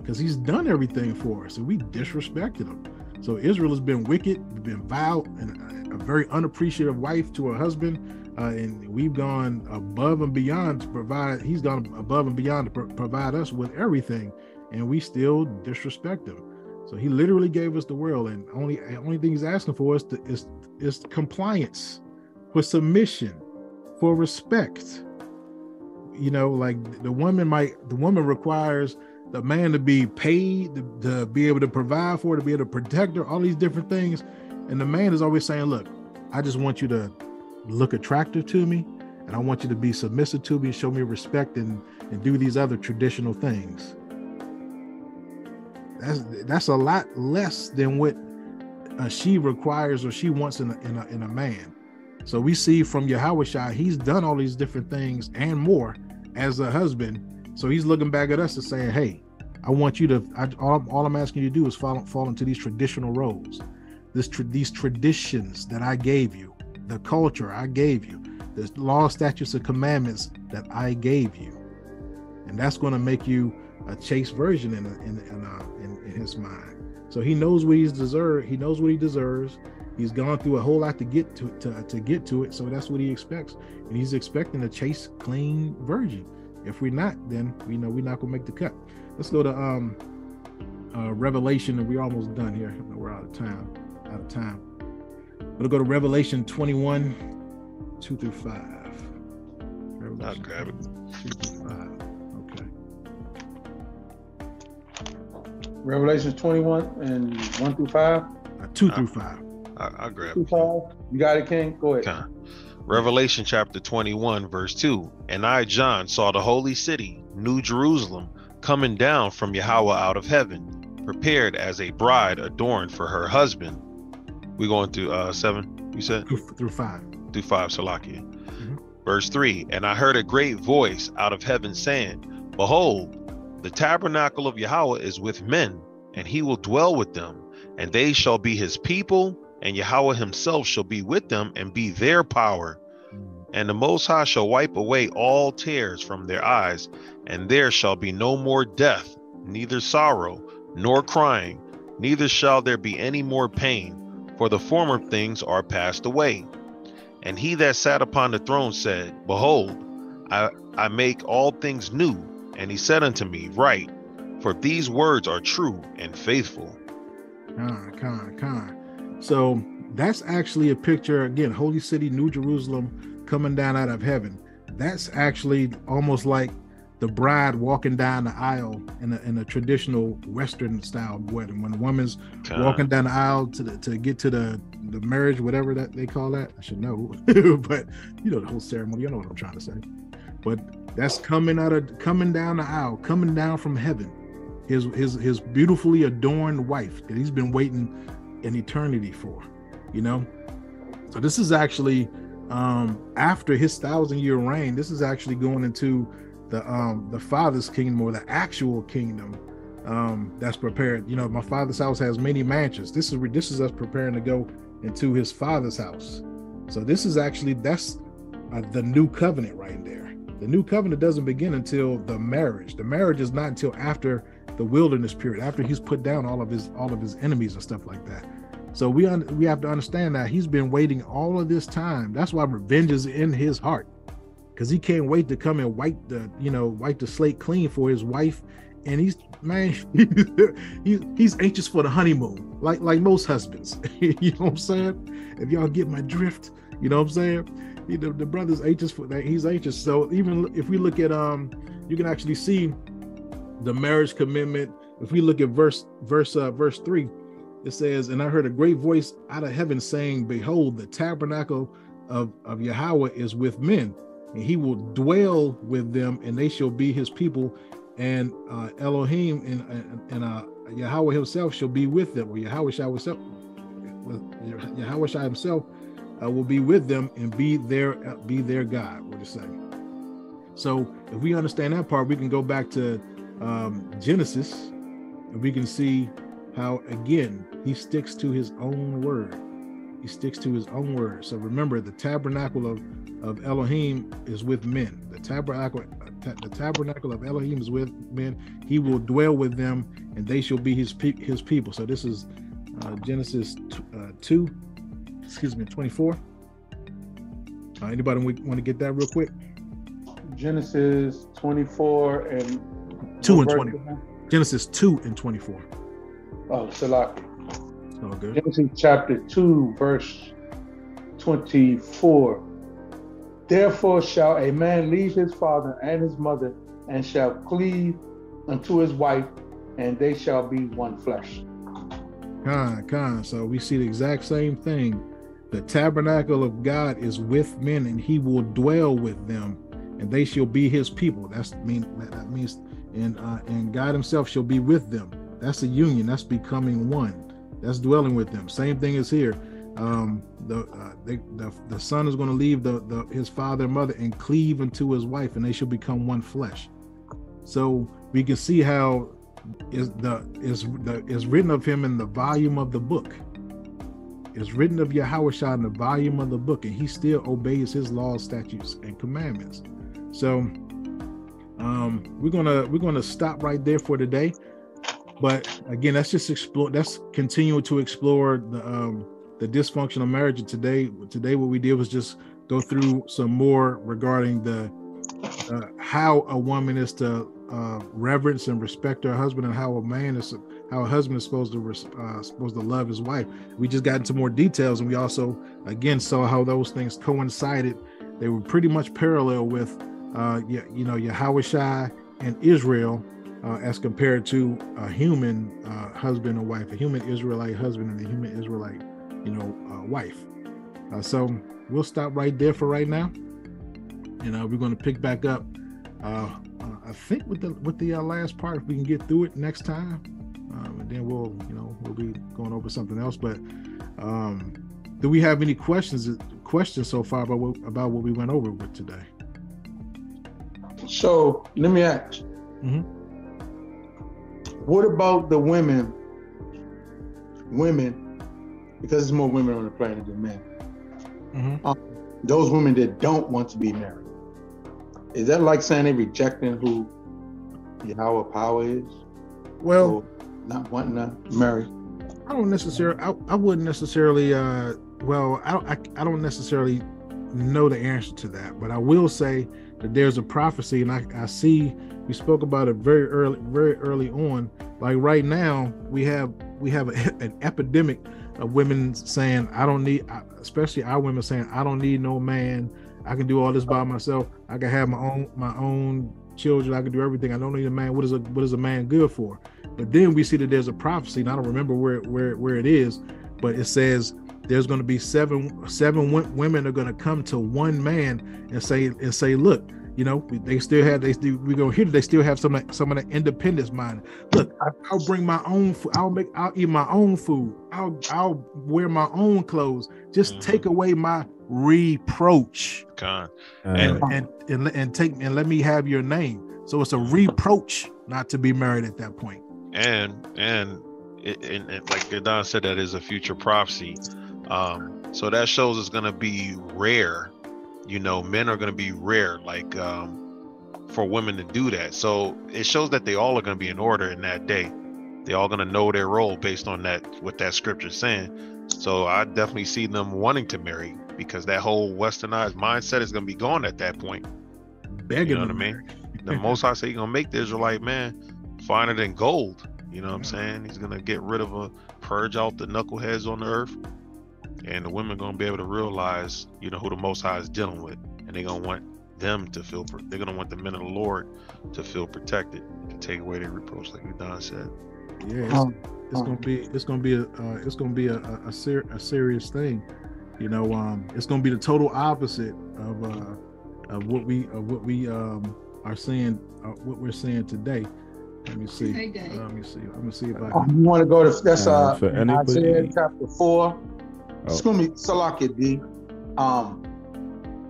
because he's done everything for us, and we disrespected him. So Israel has been wicked, been vile, and a very unappreciative wife to her husband, uh, and we've gone above and beyond to provide. He's gone above and beyond to pro- provide us with everything, and we still disrespect him. So he literally gave us the world, and only only thing he's asking for us to, is is compliance for submission, for respect. You know, like the woman might, the woman requires the man to be paid, to, to be able to provide for, her, to be able to protect her, all these different things. And the man is always saying, Look, I just want you to look attractive to me, and I want you to be submissive to me, show me respect, and, and do these other traditional things. That's that's a lot less than what uh, she requires or she wants in a, in a, in a man. So we see from Yahweh he's done all these different things and more as a husband. So he's looking back at us and saying, "Hey, I want you to. I, all, all, I'm asking you to do is fall fall into these traditional roles, this tra- these traditions that I gave you, the culture I gave you, the law, statutes, and commandments that I gave you, and that's going to make you a chaste version in in in, uh, in, in his mind. So he knows what he's deserved. He knows what he deserves. He's gone through a whole lot to get to, to to get to it. So that's what he expects, and he's expecting a chase clean virgin. If we're not, then we know we're not gonna make the cut. Let's go to um uh Revelation, and we're almost done here. We're out of time. Out of time. We'll go to Revelation 21, 2 through 5. Revelation I'll grab it. 2 through 5. Okay. Revelation 21 and 1 through 5? Uh, 2 through 5. I, will grab two, five. You got it, King? Go ahead. Okay. Revelation chapter 21, verse 2. And I, John, saw the holy city, New Jerusalem, coming down from Yahweh out of heaven, prepared as a bride adorned for her husband. We going through uh, 7, you said? Through 5. Through 5, Salakia. Mm-hmm. Verse 3 And I heard a great voice out of heaven saying, Behold, the tabernacle of Yahweh is with men, and he will dwell with them, and they shall be his people, and Yahweh himself shall be with them and be their power. Mm. And the Most High shall wipe away all tears from their eyes, and there shall be no more death, neither sorrow, nor crying, neither shall there be any more pain, for the former things are passed away. And he that sat upon the throne said, Behold, I, I make all things new. And he said unto me, Write, for these words are true and faithful. Con, come con. So that's actually a picture, again, Holy City, New Jerusalem coming down out of heaven. That's actually almost like the bride walking down the aisle in a, in a traditional Western style wedding. When the woman's walking down the aisle to the, to get to the the marriage, whatever that they call that, I should know, but you know the whole ceremony. You know what I'm trying to say. But that's coming out of coming down the aisle, coming down from heaven. His his his beautifully adorned wife that he's been waiting an eternity for, you know. So this is actually um after his thousand year reign, this is actually going into the um the father's kingdom or the actual kingdom um that's prepared. You know, my father's house has many mansions. This is this is us preparing to go into his father's house. So this is actually that's uh, the new covenant right there. The new covenant doesn't begin until the marriage. The marriage is not until after the wilderness period, after he's put down all of his all of his enemies and stuff like that. So we un- we have to understand that he's been waiting all of this time. That's why revenge is in his heart, because he can't wait to come and wipe the you know wipe the slate clean for his wife. And he's man, he's he's anxious for the honeymoon, like like most husbands. you know what I'm saying? If y'all get my drift, you know what I'm saying? he, the, the brother's anxious for that. He's anxious. So even if we look at um, you can actually see the marriage commitment. If we look at verse verse uh, verse three, it says, "And I heard a great voice out of heaven saying, Behold, the tabernacle of of Yahweh is with men, and He will dwell with them, and they shall be His people, and uh, Elohim and and, uh, Yahweh Himself shall be with them, or Yahweh shall himself, Yahweh shall Himself." uh, will be with them and be their be their God. What it's saying. So if we understand that part, we can go back to um, Genesis, and we can see how again he sticks to his own word. He sticks to his own word. So remember, the tabernacle of of Elohim is with men. The tabernacle the tabernacle of Elohim is with men. He will dwell with them, and they shall be his pe- his people. So this is uh, Genesis t- uh, two excuse me, 24. Uh, anybody want to get that real quick? Genesis 24 and 2 and 20. Genesis 2 and 24. Oh, Salaki. All good. Genesis chapter 2, verse 24. Therefore shall a man leave his father and his mother, and shall cleave unto his wife, and they shall be one flesh. Con, con. So we see the exact same thing. The tabernacle of God is with men, and He will dwell with them, and they shall be His people. That's mean that means, and uh, and God Himself shall be with them. That's a union. That's becoming one. That's dwelling with them. Same thing is here. Um, the, uh, they, the the son is going to leave the, the his father and mother and cleave unto his wife, and they shall become one flesh. So we can see how is the is the is written of him in the volume of the book. Is written of Yahweh in the volume of the book, and he still obeys his laws, statutes, and commandments. So um, we're gonna we're gonna stop right there for today. But again, that's just explore. That's continuing to explore the um, the dysfunctional marriage. Today, today what we did was just go through some more regarding the uh, how a woman is to uh, reverence and respect her husband, and how a man is how a husband is supposed to uh, supposed to love his wife. We just got into more details, and we also again saw how those things coincided. They were pretty much parallel with uh, you, you know Yahweh and Israel uh, as compared to a human uh, husband and wife, a human Israelite husband and a human Israelite, you know, uh, wife. Uh, so we'll stop right there for right now, and uh, we're going to pick back up. Uh, I think with the with the last part, if we can get through it next time, um, and then we'll you know we'll be going over something else. But um, do we have any questions questions so far about what, about what we went over with today? So let me ask. Mm-hmm what about the women? Women, because there's more women on the planet than men. Mm-hmm. Um, those women that don't want to be married. Is that like saying they're rejecting who Yahweh power is? Well, not wanting to marry. I don't necessarily. I, I wouldn't necessarily. Uh, well, I, I I don't necessarily know the answer to that, but I will say that there's a prophecy, and I, I see we spoke about it very early, very early on. Like right now, we have we have a, an epidemic of women saying, "I don't need," especially our women saying, "I don't need no man. I can do all this by myself. I can have my own my own children. I can do everything. I don't need a man. What is a what is a man good for?" But then we see that there's a prophecy, and I don't remember where where where it is, but it says there's going to be seven seven women are going to come to one man and say and say, "Look." You know, they still have they still we go here. They still have some some of the independence mind. Look, I'll bring my own food. I'll make. I'll eat my own food. I'll I'll wear my own clothes. Just mm-hmm. take away my reproach. God. And, and and and take and let me have your name. So it's a reproach not to be married at that point. And and it, and, and like Don said, that is a future prophecy. Um, so that shows it's going to be rare. You know men are going to be rare like um, for women to do that. So it shows that they all are going to be in order in that day. They all going to know their role based on that what that scripture is saying. So i definitely see them wanting to marry because that whole westernized mindset is going to be gone at that point. Begging you know what i mean? the most i say you're going to make the israelite man finer than gold. You know what i'm saying? He's going to get rid of a purge out the knuckleheads on the earth and the women gonna be able to realize, you know, who the Most High is dealing with, and they're gonna want them to feel. They're gonna want the men of the Lord to feel protected, to take away their reproach, like you, Don said. Yeah, it's, um, it's gonna be it's gonna be a uh, it's gonna be a a, a, ser- a, serious thing. You know, um, it's gonna be the total opposite of uh, of what we of what we um, are seeing uh, what we're seeing today. Let me see. Uh, let me see. I'm gonna see if I. Oh, you want to go to that's uh, uh Isaiah chapter four. Oh. Excuse me, Salaki D. Um,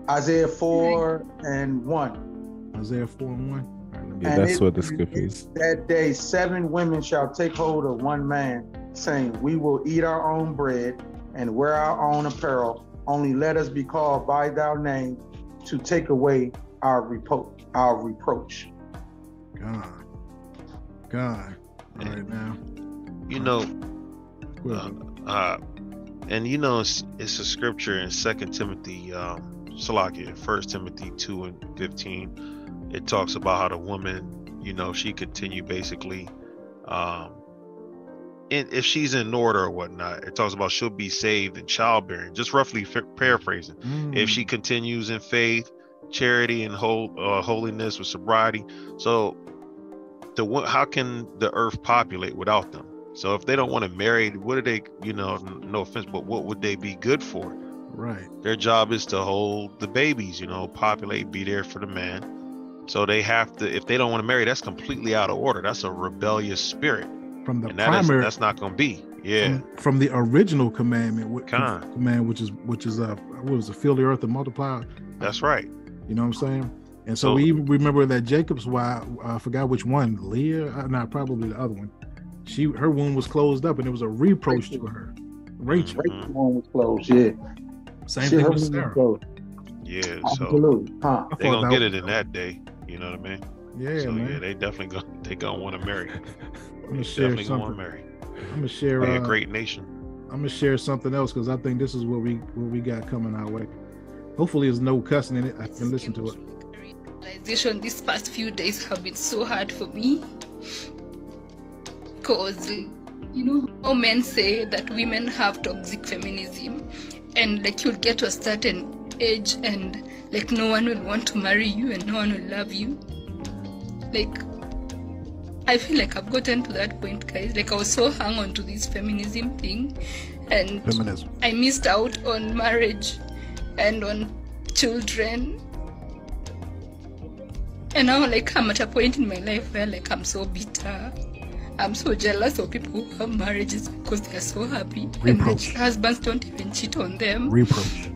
Isaiah 4 and 1. Isaiah 4 and 1. Yeah, that's it, what the scripture is. That day, seven women shall take hold of one man, saying, We will eat our own bread and wear our own apparel. Only let us be called by thy name to take away our repro- our reproach. God. God. All right now. You know, uh, uh, and you know it's, it's a scripture in second timothy um salakia first timothy 2 and 15 it talks about how the woman you know she continue basically um in, if she's in order or whatnot, it talks about she'll be saved in childbearing. Just roughly f- paraphrasing. Mm. If she continues in faith, charity, and whole uh, holiness with sobriety, so the how can the earth populate without them? So if they don't want to marry, what do they? You know, no offense, but what would they be good for? Right. Their job is to hold the babies. You know, populate, be there for the man. So they have to. If they don't want to marry, that's completely out of order. That's a rebellious spirit from the and primary. that's not going to be. Yeah. From, from, the original commandment, which command, which is which is uh, what was it? Fill the earth and multiply. That's right. You know what I'm saying? And so, so we remember that Jacob's wife. I forgot which one. Leah, uh, not probably the other one. She her wound was closed up, and it was a reproach to her. Rachel. Rachel's wound was closed. Yeah. Same she, thing with Sarah. Yeah. So Huh. they gonna get it in that day. You know what I mean? Yeah, so, man. Yeah, they definitely gonna they gonna want to marry. I'm gonna share definitely something. marry. I'm gonna share uh, a great nation. I'm gonna share something else because I think this is what we what we got coming our way. Hopefully, there's no cussing in it. I can listen to it. Realization these past few days have been so hard for me because you know how men say that women have toxic feminism and like you'll get to a certain age and like no one will want to marry you and no one will love you like I feel like I've gotten to that point, guys. Like I was so hung on to this feminism thing, and Feminism. I missed out on marriage and on children. And now, like I'm at a point in my life where like I'm so bitter. I'm so jealous of people who have marriages because they're so happy, Reproach. and husbands don't even cheat on them. Reproach.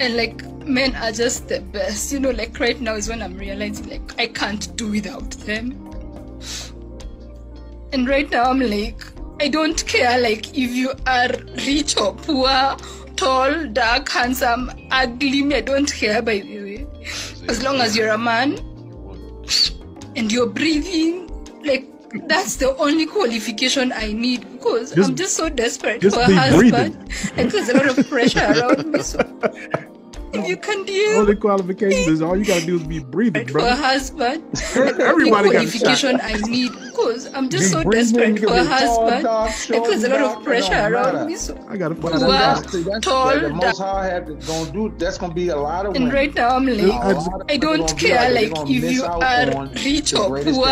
And like men are just the best, you know. Like right now is when I'm realizing like I can't do without them. And right now I'm like, I don't care like if you are rich or poor, tall, dark, handsome, ugly, me, I don't care by the way. As long as you're a man and you're breathing, like that's the only qualification I need because just, I'm just so desperate just for a husband breathing. and there's a lot of pressure around me. So if you can do only qualification is all you gotta do is be breathing, bro. For a husband, everybody got qualification I need because I'm just be so desperate for a husband and there's a lot of pressure around me. So I gotta find that's, that's, that's, tall, like the most high have to gonna do. That's gonna be a lot of. And right now I'm like, I, don't care like, like if you are rich or poor.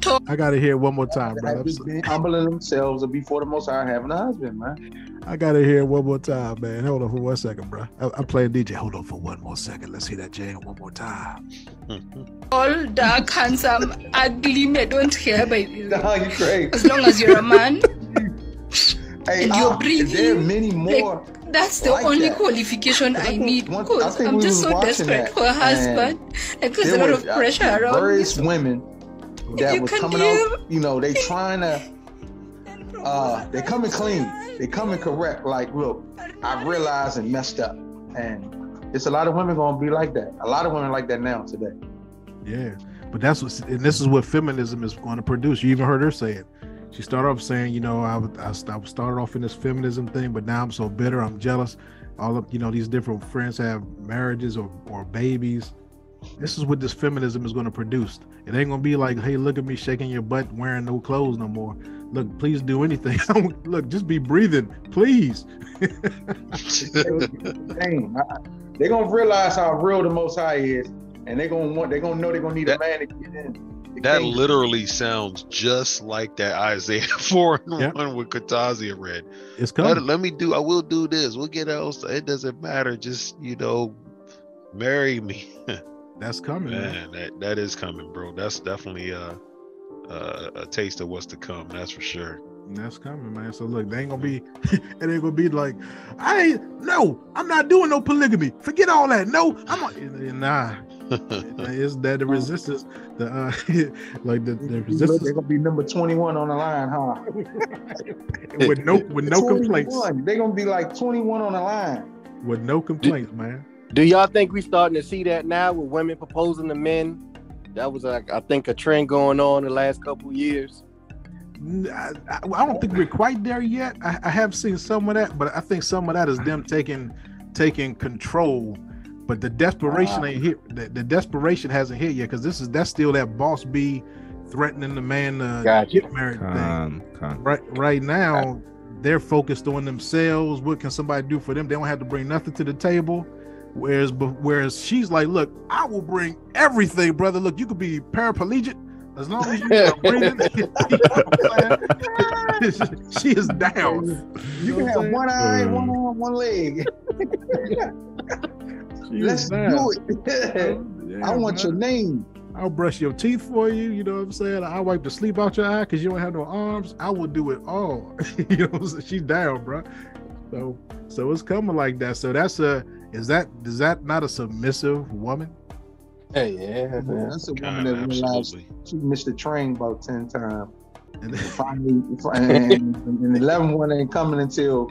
Tall. I gotta hear it one more time, bro. Humbling themselves and before the most high having a husband, man. I gotta hear it one more time, man. Hold on for one second, bro. I, I'm playing DJ. Hold on for one more second. Let's hear that jam one more time. All dark, handsome, ugly, I don't care by you. Nah, you crazy. As long as you're a man hey, and you're breathing. There are many more. Like, that's the like only that. qualification I, I need because I'm just so desperate for a husband and there's a lot of uh, pressure around various women that was coming out. You know, they trying to uh, they coming clean. They coming correct. Like, look, I realized and messed up, and it's a lot of women gonna be like that. A lot of women like that now today. Yeah, but that's what, and this is what feminism is going to produce. You even heard her say it. She started off saying, you know, I, I, I started off in this feminism thing, but now I'm so bitter, I'm jealous. All of you know, these different friends have marriages or, or babies. This is what this feminism is going to produce. It ain't going to be like, hey, look at me shaking your butt, wearing no clothes no more look, please do anything. look, just be breathing, please. they're gonna realize how real the Most High is, and they're gonna want. They're gonna know they're gonna need that, a man to get in. That literally sounds just like that Isaiah 4 and yep. 1 with Katazia read. It's coming. Let, let, me do, I will do this. We'll get else. It doesn't matter. Just, you know, marry me. That's coming. Man, man, that that is coming, bro. That's definitely uh uh, a taste of what's to come. That's for sure. That's coming, man. So look, they ain't gonna be, it ain't gonna be like, I ain't, no, I'm not doing no polygamy. Forget all that. No, I'm not, nah. it's that the resistance, the uh, like the, the resistance. They're gonna be number 21 on the line, huh? with no with no complaints. They're gonna be like 21 on the line. With no complaints, man. Do y'all think we starting to see that now with women proposing to men that was like I think a trend going on the last couple years. I, I, don't think we're quite there yet. I, I, have seen some of that, but I think some of that is them taking taking control. But the desperation uh, ain't hit. The, the, desperation hasn't hit yet because this is that's still that boss B threatening the man to Gotcha. get married. thing. Con, con. Right, right now, they're focused on themselves. What can somebody do for them? They don't have to bring nothing to the table. Whereas, whereas she's like, look, I will bring everything, brother. Look, you could be paraplegic as long as you are breathing. You know what I'm saying? she is down. You can know what I'm have one eye, one arm, one leg. She Let's is down. do it. Oh, yeah, I want man. your name. I'll brush your teeth for you. You know what I'm saying? I'll wipe the sleep out your eye because you don't have no arms. I will do it all. you know, what I'm saying? she's down, bro. So, so it's coming like that. So that's a is that is that not a submissive woman? Hey, yeah, man. That's a woman God, that realized she missed the train about 10 times. And And finally, and, and the 11 one ain't coming until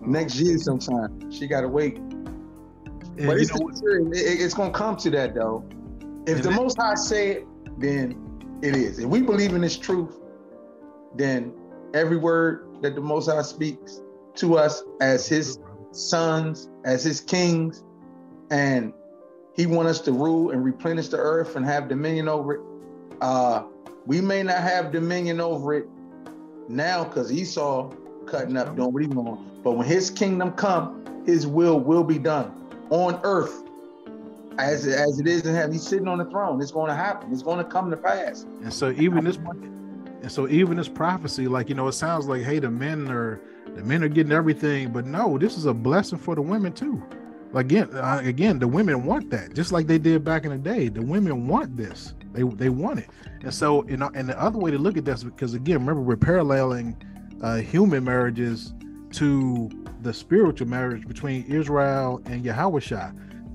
next year sometime. She got to wait. and But it's, know what? it- it- it's going to come to that, though. If the that- Most High say it, then it is. If we believe in this truth, then every word that the Most High speaks to us as His sons, as His kings, and He want us to rule and replenish the earth and have dominion over it. Uh, we may not have dominion over it now because Esau cutting up doing what he want. But when His kingdom come, His will will be done on earth as as it is in heaven. He's sitting on the throne. It's going to happen. It's going to come to pass. And so even this and so even this prophecy, like you know, it sounds like, hey, the men are the men are getting everything, but no, this is a blessing for the women too. Like again, uh, again, the women want that, just like they did back in the day. The women want this. They they want it. And so, you know, and the other way to look at this, because again, remember we're paralleling uh, human marriages to the spiritual marriage between Israel and Yahweh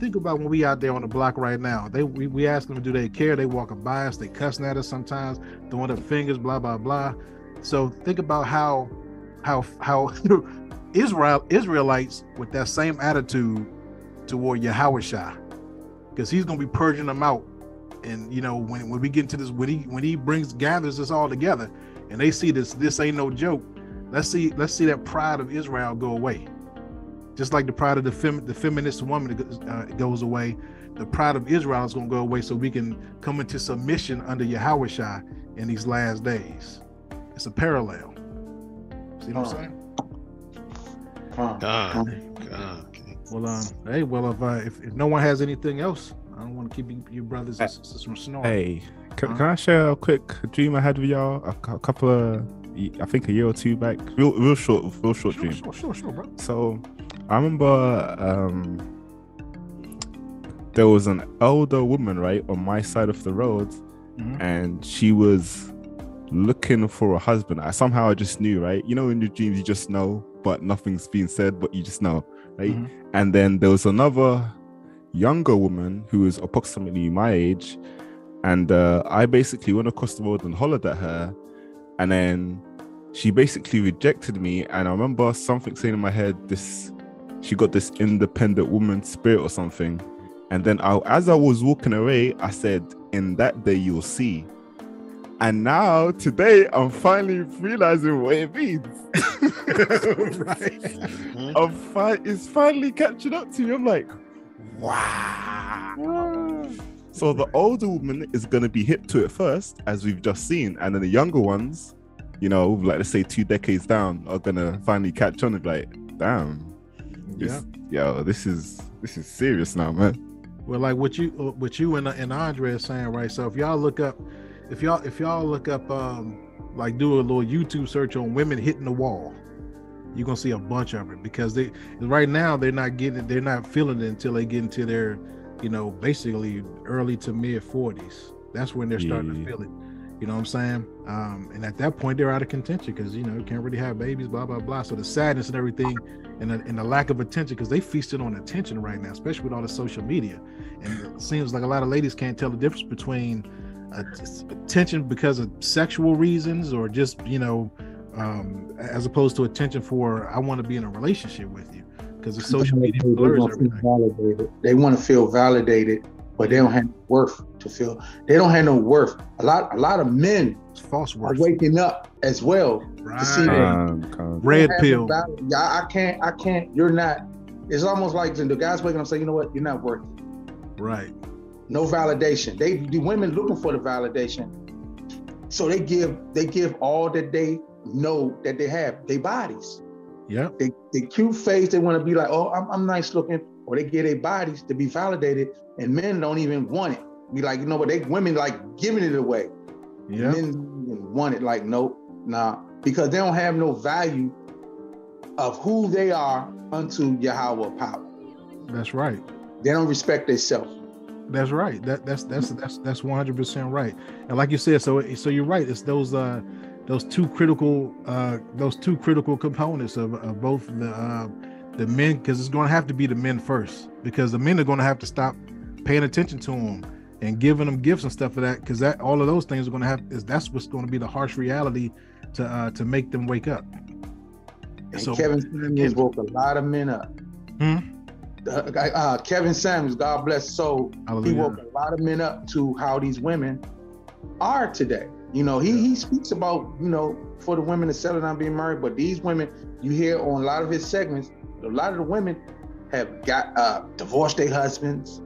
think about when we out there on the block right now. They we, we ask them, do they care? They walking by us, they cussing at us sometimes, throwing up fingers, blah blah blah. So think about how how how Israel Israelites with that same attitude toward Yahawashi. because he's gonna be purging them out. And you know when, when we get into this when he when he brings gathers us all together and they see this this ain't no joke. Let's see let's see that pride of Israel go away just like the pride of the fem- the feminist woman uh, goes away, the pride of Israel is going to go away, so we can come into submission under Yahawashi in these last days. It's a parallel. See what I'm saying? Huh. God, God. Well, um, hey, well, if, uh, if if no one has anything else, I don't want to keep you, you brothers and sisters from snoring. Hey, can, Huh? can I share a quick dream I had with y'all a, cou- couple of, I think a year or two back? Real, real short, real short sure, dream. sure, sure, sure, bro. So, I remember um, there was an elder woman right on my side of the road, Mhm. and she was looking for a husband. I somehow I just knew, right? You know, in your dreams you just know, but nothing's being said, but you just know, right? Mhm. And then there was another younger woman who was approximately my age, and uh, I basically went across the road and hollered at her, and then she basically rejected me. And I remember something saying in my head, "This, she got this independent woman spirit or something." And then I, as I was walking away, I said, "In that day you'll see." And now today, I'm finally realizing what it means. right? Mhm. I'm fi- it's finally catching up to me. I'm like, wow. So the older woman is gonna be hip to it first, as we've just seen, and then the younger ones, you know, like let's say two decades down, are gonna finally catch on and be like, damn, Yeah. yo, this is this is serious now, man. Well, like what you uh, what you and, and Andre are saying, right? So if y'all look up, if y'all if y'all look up, um, like do a little YouTube search on women hitting the wall, you're gonna see a bunch of it because they right now they're not getting they're not feeling it until they get into their, you know, basically early to mid 40s. That's when they're starting Yeah. to feel it. You know what I'm saying? Um, and at that point, they're out of contention because you know you can't really have babies, blah blah blah. So the sadness and everything, and the, and the lack of attention because they feasted on attention right now, especially with all the social media. And it seems like a lot of ladies can't tell the difference between uh, attention because of sexual reasons or just you know, um, as opposed to attention for I want to be in a relationship with you because the social media blurs everything. validated. They want to feel validated, but they don't have worth to feel. They don't have no worth. A lot, a lot of men It's false are waking up as well to see Right. that Um, Red pill. the. Yeah, I can't. I can't. You're not. It's almost like the guys waking up saying, "You know what? You're not worth it." Right. No validation. They the women looking for the validation. So they give they give all that they know that they have, their bodies. Yeah. They they cute face, they want to be like, oh, I'm, I'm nice looking, or they get their bodies to be validated, and men don't even want it. Be like, you know what, they women like giving it away. Yeah. Men want it, like, nope, nah, because they don't have no value of who they are unto Yahweh power. That's right. They don't respect themselves. That's right. That that's that's that's that's one hundred percent right. And like you said, so so you're right. It's those uh those two critical uh those two critical components of, of both the uh the men because it's going to have to be the men first because the men are going to have to stop paying attention to them and giving them gifts and stuff for that because that all of those things are going to have is that's what's going to be the harsh reality to uh to make them wake up. And so Kevin Samuels woke a lot of men up. Hmm? Uh, uh, Kevin Samuels, God bless soul, Hallelujah. he woke a lot of men up to how these women are today. You know, he he speaks about you know for the women to settle down being married, but these women you hear on a lot of his segments, a lot of the women have got uh, divorced their husbands,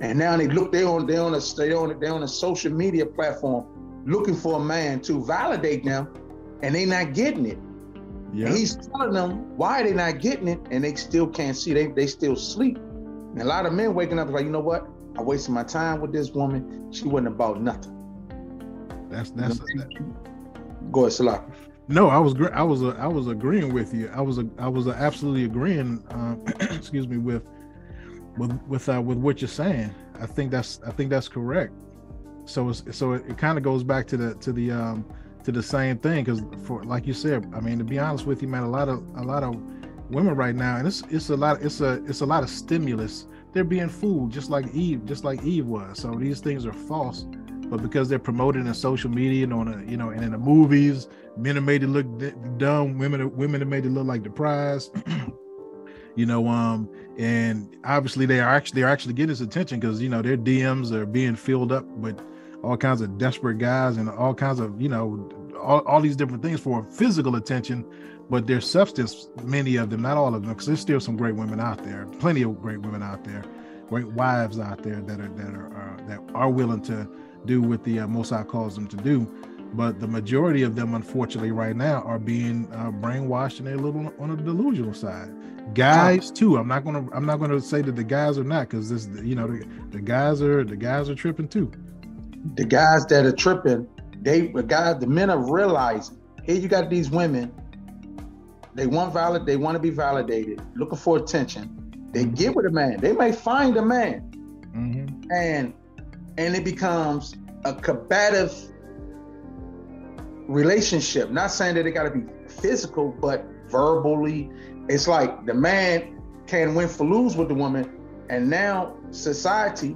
and now they look they on they on a they on they on a social media platform looking for a man to validate them, and they not getting it. Yeah. And he's telling them why they not getting it, and they still can't see. They they still sleep. And a lot of men waking up like, you know what? I wasted my time with this woman. She wasn't about nothing. That's that's. You know, that, go ahead, Salah. No, I was I was I was agreeing with you. I was a, I was absolutely agreeing. Um, excuse me with with with uh, with what you're saying. I think that's I think that's correct. So so it, it kind of goes back to the to the um to the same thing because for like you said, I mean to be honest with you, man, a lot of a lot of women right now, and it's it's a lot it's a it's a lot of stimulus. They're being fooled just like Eve, just like Eve was. So these things are false, but because they're promoted in social media and on a you know and in the movies, men are made to look dumb, women women are made to look like the prize. you know um and obviously they are actually they're actually getting his attention because you know their dms are being filled up with all kinds of desperate guys and all kinds of you know all, all these different things for physical attention but their substance many of them not all of them because there's still some great women out there plenty of great women out there great wives out there that are that are uh, that are willing to do what the uh, Most High calls them to do but the majority of them unfortunately right now are being uh, brainwashed and they're a little on the delusional side guys too i'm not gonna i'm not gonna say that the guys are not because this you know the, the guys are the guys are tripping too the guys that are tripping, they the guys, the men are realizing, here you got these women, they want valid, they want to be validated, looking for attention. They mm-hmm. get with a man. They may find a man, mm-hmm. and and it becomes a combative relationship. Not saying that it got to be physical, but verbally. It's like the man can win for lose with the woman, and now society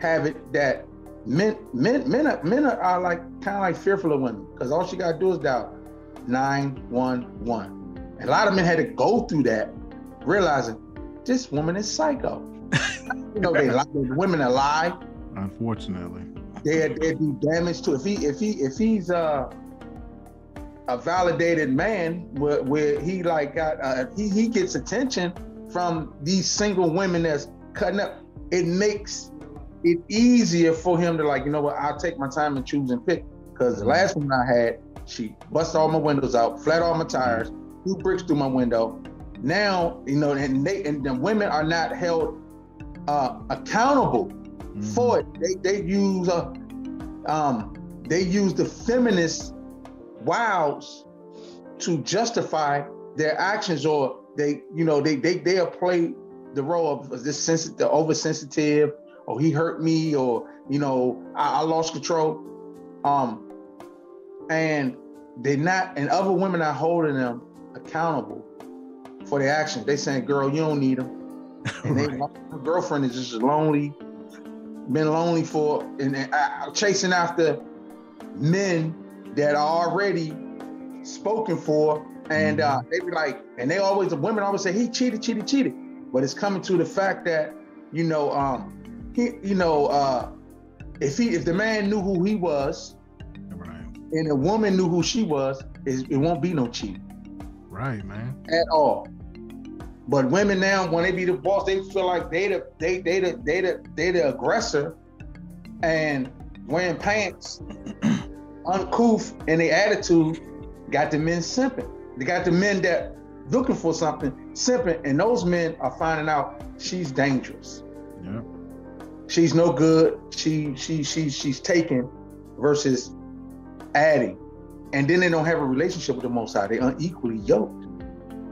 have it that men men men are, men are, like kind of like fearful of women because all she got to do is dial 911 and a lot of men had to go through that realizing this woman is psycho you know they lie women are lie unfortunately they they do damage to if he if he if he's uh a validated man where, where he like got uh, he, he gets attention from these single women that's cutting up it makes it easier for him to like, you know what, I'll take my time and choose and pick. Because the last one I had, she busted all my windows out, flat all my tires, threw bricks through my window. Now, you know, and they and the women are not held uh, accountable mm-hmm. for it. They they use a uh, um they use the feminist wows to justify their actions or they you know they they they'll play the role of this sensitive the oversensitive or oh, he hurt me, or you know, I, I lost control. Um, and they're not, and other women are holding them accountable for their actions. They saying, "Girl, you don't need them," and right. they, her girlfriend is just lonely, been lonely for, and, and uh, chasing after men that are already spoken for, and mm-hmm. uh, they be like, and they always, the women always say, "He cheated, cheated, cheated," but it's coming to the fact that you know, um, he, you know, uh, if he, if the man knew who he was, right, and the woman knew who she was, it, it won't be no cheating. Right, man. At all. But women now, when they be the boss, they feel like they the they they the they the they the aggressor, and wearing pants uncouth in their attitude got the men simping. They got the men that looking for something simping, and those men are finding out she's dangerous. Yeah. She's no good. She she she she's taken versus adding. And then they don't have a relationship with the most high. They unequally yoked.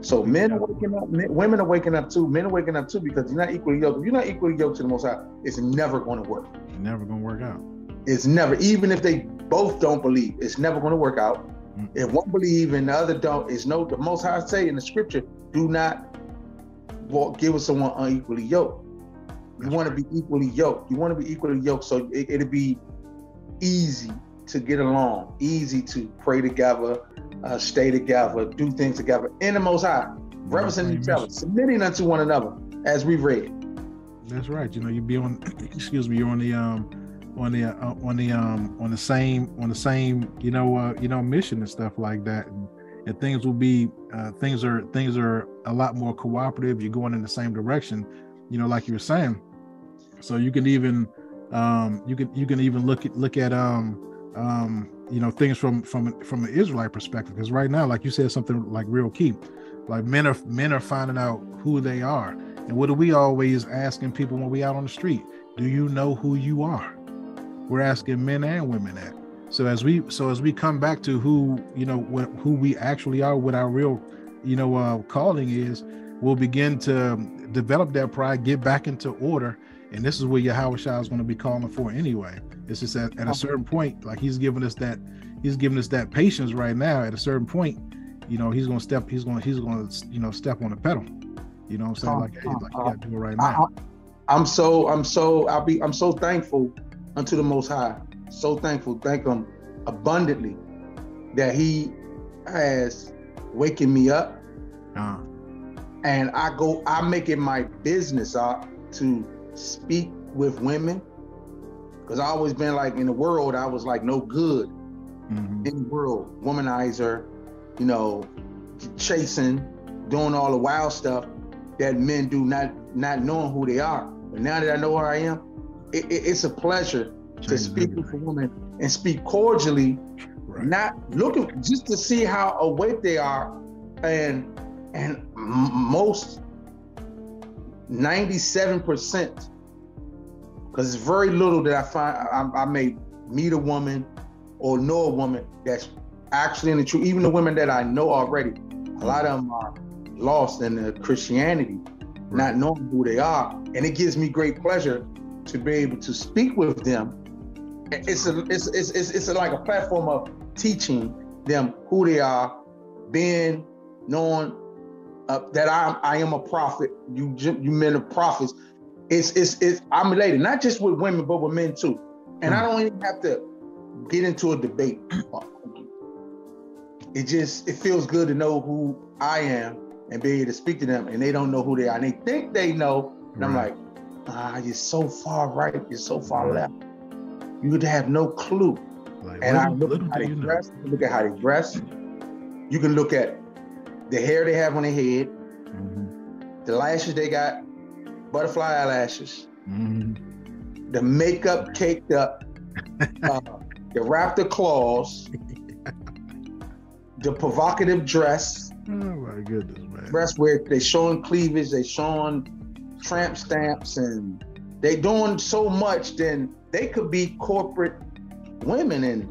So men are waking up, men, women are waking up too. Men are waking up too because you're not equally yoked. If you're not equally yoked to the most high, it's never going to work. It's never going to work out. It's never, even if they both don't believe, it's never going to work out. Mm-hmm. If one believe and the other don't, it's no. The Most High say in the Scripture, do not walk, give with someone unequally yoked. You want to be equally yoked. You want to be equally yoked, so it, it'll be easy to get along, easy to pray together, uh, stay together, do things together in the Most High, representing each other, submitting unto one another, as we read. That's right. You know, you be on. excuse me. You're on the um, on the uh, on the um, on the same on the same you know uh, you know mission and stuff like that, and, and things will be uh, things are things are a lot more cooperative. You're going in the same direction. You know, like you were saying. So you can even um, you can you can even look at look at um, um, you know things from from from an Israelite perspective. Because right now, like you said, something like real key, like men are men are finding out who they are. And what are we always asking people when we out on the street? Do you know who you are? We're asking men and women that. So as we so as we come back to who you know wh- who we actually are, what our real you know uh, calling is, we'll begin to develop that pride, get back into order, and this is where Yahawashi is going to be calling for anyway. It's just at, at a certain point, like he's giving us that, he's giving us that patience right now. At a certain point, you know, he's gonna step, he's gonna, he's gonna, you know, step on the pedal. You know what I'm saying? Like, hey, like you gotta do it right now. I'm so, I'm so, I'll be, I'm so thankful unto the Most High. So thankful, thank Him abundantly that He has waking me up. Uh. And I go, I make it my business uh, to speak with women because I always been like in the world, I was like no good mm-hmm. in the world, womanizer, you know, chasing, doing all the wild stuff that men do, not not knowing who they are. But now that I know where I am, it, it, it's a pleasure to speak with a woman and speak cordially, right. not looking just to see how awake they are, and and most 97% because it's very little that I find I, I, may meet a woman or know a woman that's actually in the truth. Even the women that I know already, a lot of them are lost in the Christianity, not knowing who they are, and it gives me great pleasure to be able to speak with them. It's a it's it's it's, it's a, like a platform of teaching them who they are, being knowing uh, that I I am a prophet. You you men are prophets, it's it's it's I'm related not just with women but with men too, and I hmm. don't even have to get into a debate. It just it feels good to know who I am and be able to speak to them, and they don't know who they are. And they think they know, and I'm like, ah, you're so far right, you're so far left. You would have no clue. Like, and I look at how they dress. Look at how they dress. You can look at the hair they have on their head, mm-hmm. the lashes they got, butterfly eyelashes, mm-hmm. the makeup caked up, uh, the raptor claws, the provocative dress. Oh my goodness, man. Dress where they showing cleavage, they showing tramp stamps, and they doing so much. Then they could be corporate women, and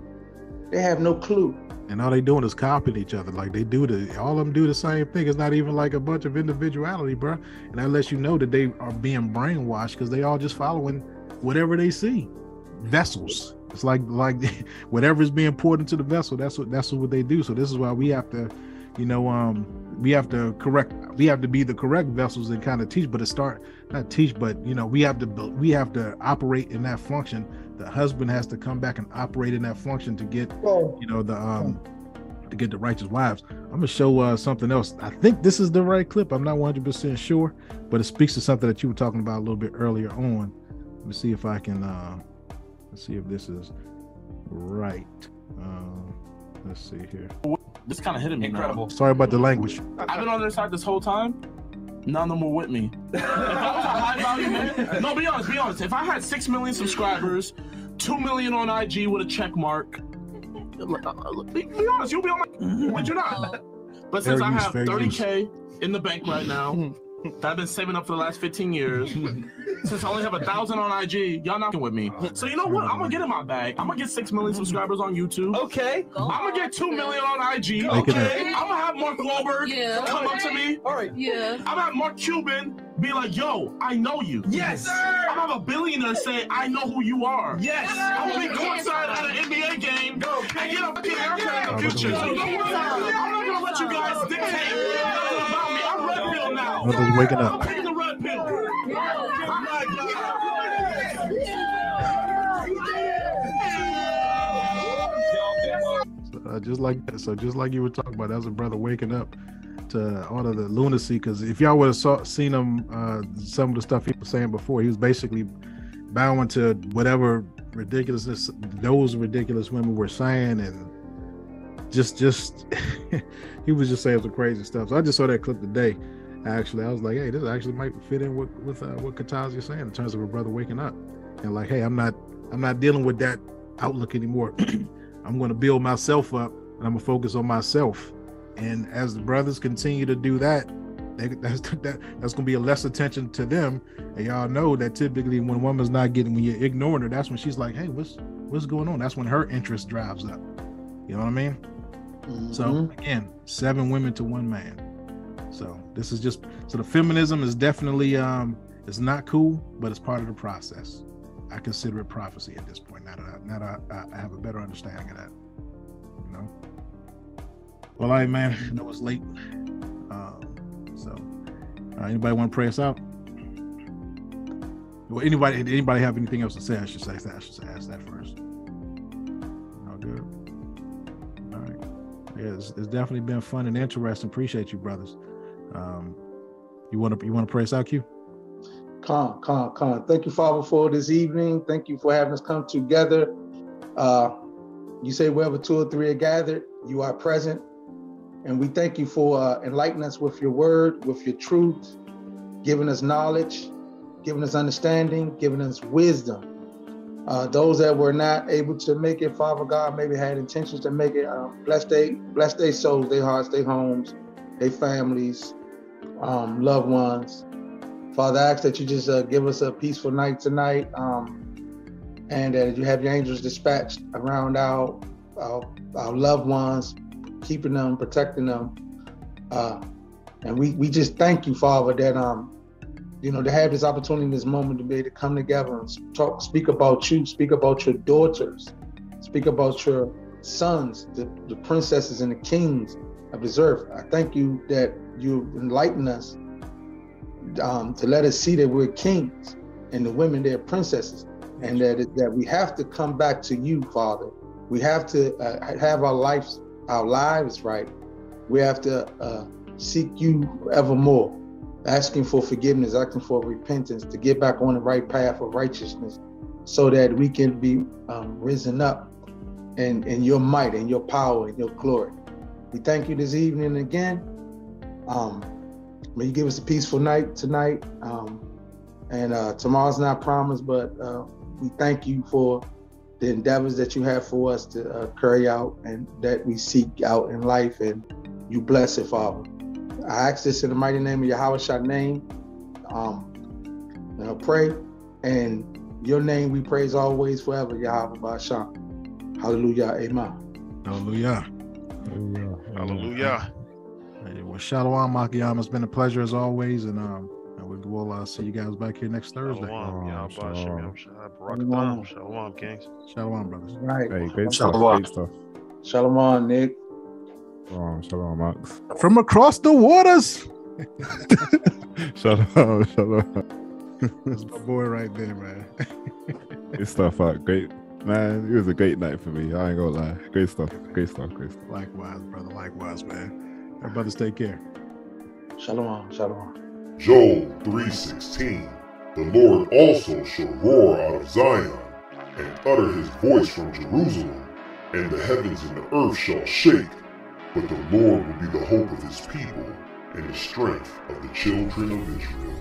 they have no clue and all they doing is copying each other. Like they do the all of them do the same thing. It's not even like a bunch of individuality, bro. And that lets you know that they are being brainwashed because they all just following whatever they see. Vessels. It's like like whatever is being poured into the vessel. That's what that's what they do. So this is why we have to, you know, um, we have to correct. We have to be the correct vessels and kind of teach. But to start, not teach, but you know, we have to we have to operate in that function the husband has to come back and operate in that function to get you know the um to get the righteous wives. I'm gonna show uh something else. I think this is the right clip. I'm not 100 percent sure but it speaks to something that you were talking about a little bit earlier on. Let me see if i can uh let's see if this is right. Uh let's see here. This kind of hitting me incredible. Now. sorry about the language. I've been on their side this whole time none of them were with me. if I was a high value man, no, be honest, be honest. If I had six million subscribers, two million on IG with a check mark, be honest, you'll be on my, but you're not. But since I have 30k in the bank right now, that I've been saving up for the last 15 years. Since I only have a thousand on IG, y'all not with me. So you know what? I'm gonna get in my bag. I'm gonna get six million subscribers on YouTube. Okay. I'm gonna get two million on IG. Okay. I'm gonna have Mark Wahlberg Yeah. come up to me. All right. Yeah. I'm gonna have Mark Cuban be like, "Yo, I know you." Yes. I'm gonna have a billionaire say, "I know who you are." Yes. I'm gonna be courtside at an NBA game and get a fucking haircut in the future. So you know what? I'm not gonna let you guys dictate nothing about me. I'm red pill now. Brother's waking up. taking the red pill. Uh, just like that. So just like you were talking about, that was a brother waking up to all of the lunacy. Because if y'all would have saw, seen him, uh, some of the stuff he was saying before, he was basically bowing to whatever ridiculousness those ridiculous women were saying, and just just he was just saying some crazy stuff. So I just saw that clip today. Actually, I was like, hey, this actually might fit in with with uh, what Katazi is saying in terms of a brother waking up and like, hey, I'm not I'm not dealing with that outlook anymore. I'm going to build myself up and I'm going to focus on myself. And as the brothers continue to do that, they, that's that, that's going to be a less attention to them. And y'all know that typically when a woman's not getting, when you're ignoring her, that's when she's like, hey, what's what's going on? That's when her interest drives up. You know what I mean? So again, seven women to one man. So this is just so the feminism is definitely um it's not cool, but it's part of the process. I consider it prophecy at this point. Now that I, now that I, I have a better understanding of that, you know. Well, all right, man. I know it's late. Um, so, uh, anybody want to pray us out? Well, anybody anybody have anything else to say? I should say that. I should say ask that first. All good. All right. Yeah, it's, it's definitely been fun and interesting. Appreciate you, brothers. Um, you want to you want to pray us out, Q? Come, come, come. Thank you, Father, for this evening. Thank you for having us come together. Uh, you say wherever two or three are gathered, you are present. And we thank you for uh, enlightening us with your word, with your truth, giving us knowledge, giving us understanding, giving us wisdom. Uh, those that were not able to make it, Father God, maybe had intentions to make it. Uh, bless they, bless their souls, their hearts, their homes, their families, um, loved ones. Father, I ask that you just uh, give us a peaceful night tonight, um, and that you have your angels dispatched around our, our our loved ones, keeping them, protecting them, uh, and we we just thank you, Father, that um, you know, to have this opportunity, in this moment to be able to come together and talk, speak about you, speak about your daughters, speak about your sons, the, the princesses and the kings of this earth. I thank you that you enlighten us um, to let us see that we're kings and the women they're princesses, and that that we have to come back to you, Father. We have to uh, have our lives our lives right. We have to uh, seek you evermore, asking for forgiveness, asking for repentance, to get back on the right path of righteousness, so that we can be um, risen up in, in your might and your power and your glory. We thank you this evening again. Um, may you give us a peaceful night tonight. Um, and uh, tomorrow's not promised, but uh, we thank you for the endeavors that you have for us to uh, carry out and that we seek out in life. And you bless it, Father. I ask this in the mighty name of Yahawashi name. Um, and I pray. And your name we praise always forever, Yahweh Basham. Hallelujah. Amen. Hallelujah. Hallelujah. Hey, well, Shalom, Makiyama. It's been a pleasure as always, and um, and we will uh, see you guys back here next Thursday. Shalom. Yah Shalom. Bashem, Yah Shah, Shalom, kings. Shalom, brothers. Right. Hey, great stuff. Shalom. Great stuff. Shalom, Nick. Shalom, shalom, Max. From across the waters. Shalom, shalom. That's my boy right there, man. Good stuff, out. Great, man. It was a great night for me. I ain't gonna lie. Great stuff. Great stuff. Great stuff. Likewise, brother. Likewise, man. Our brothers take care. Shalom. Shalom. Joel 3:16 The Lord also shall roar out of Zion and utter his voice from Jerusalem, and the heavens and the earth shall shake, but the Lord will be the hope of his people and the strength of the children of Israel.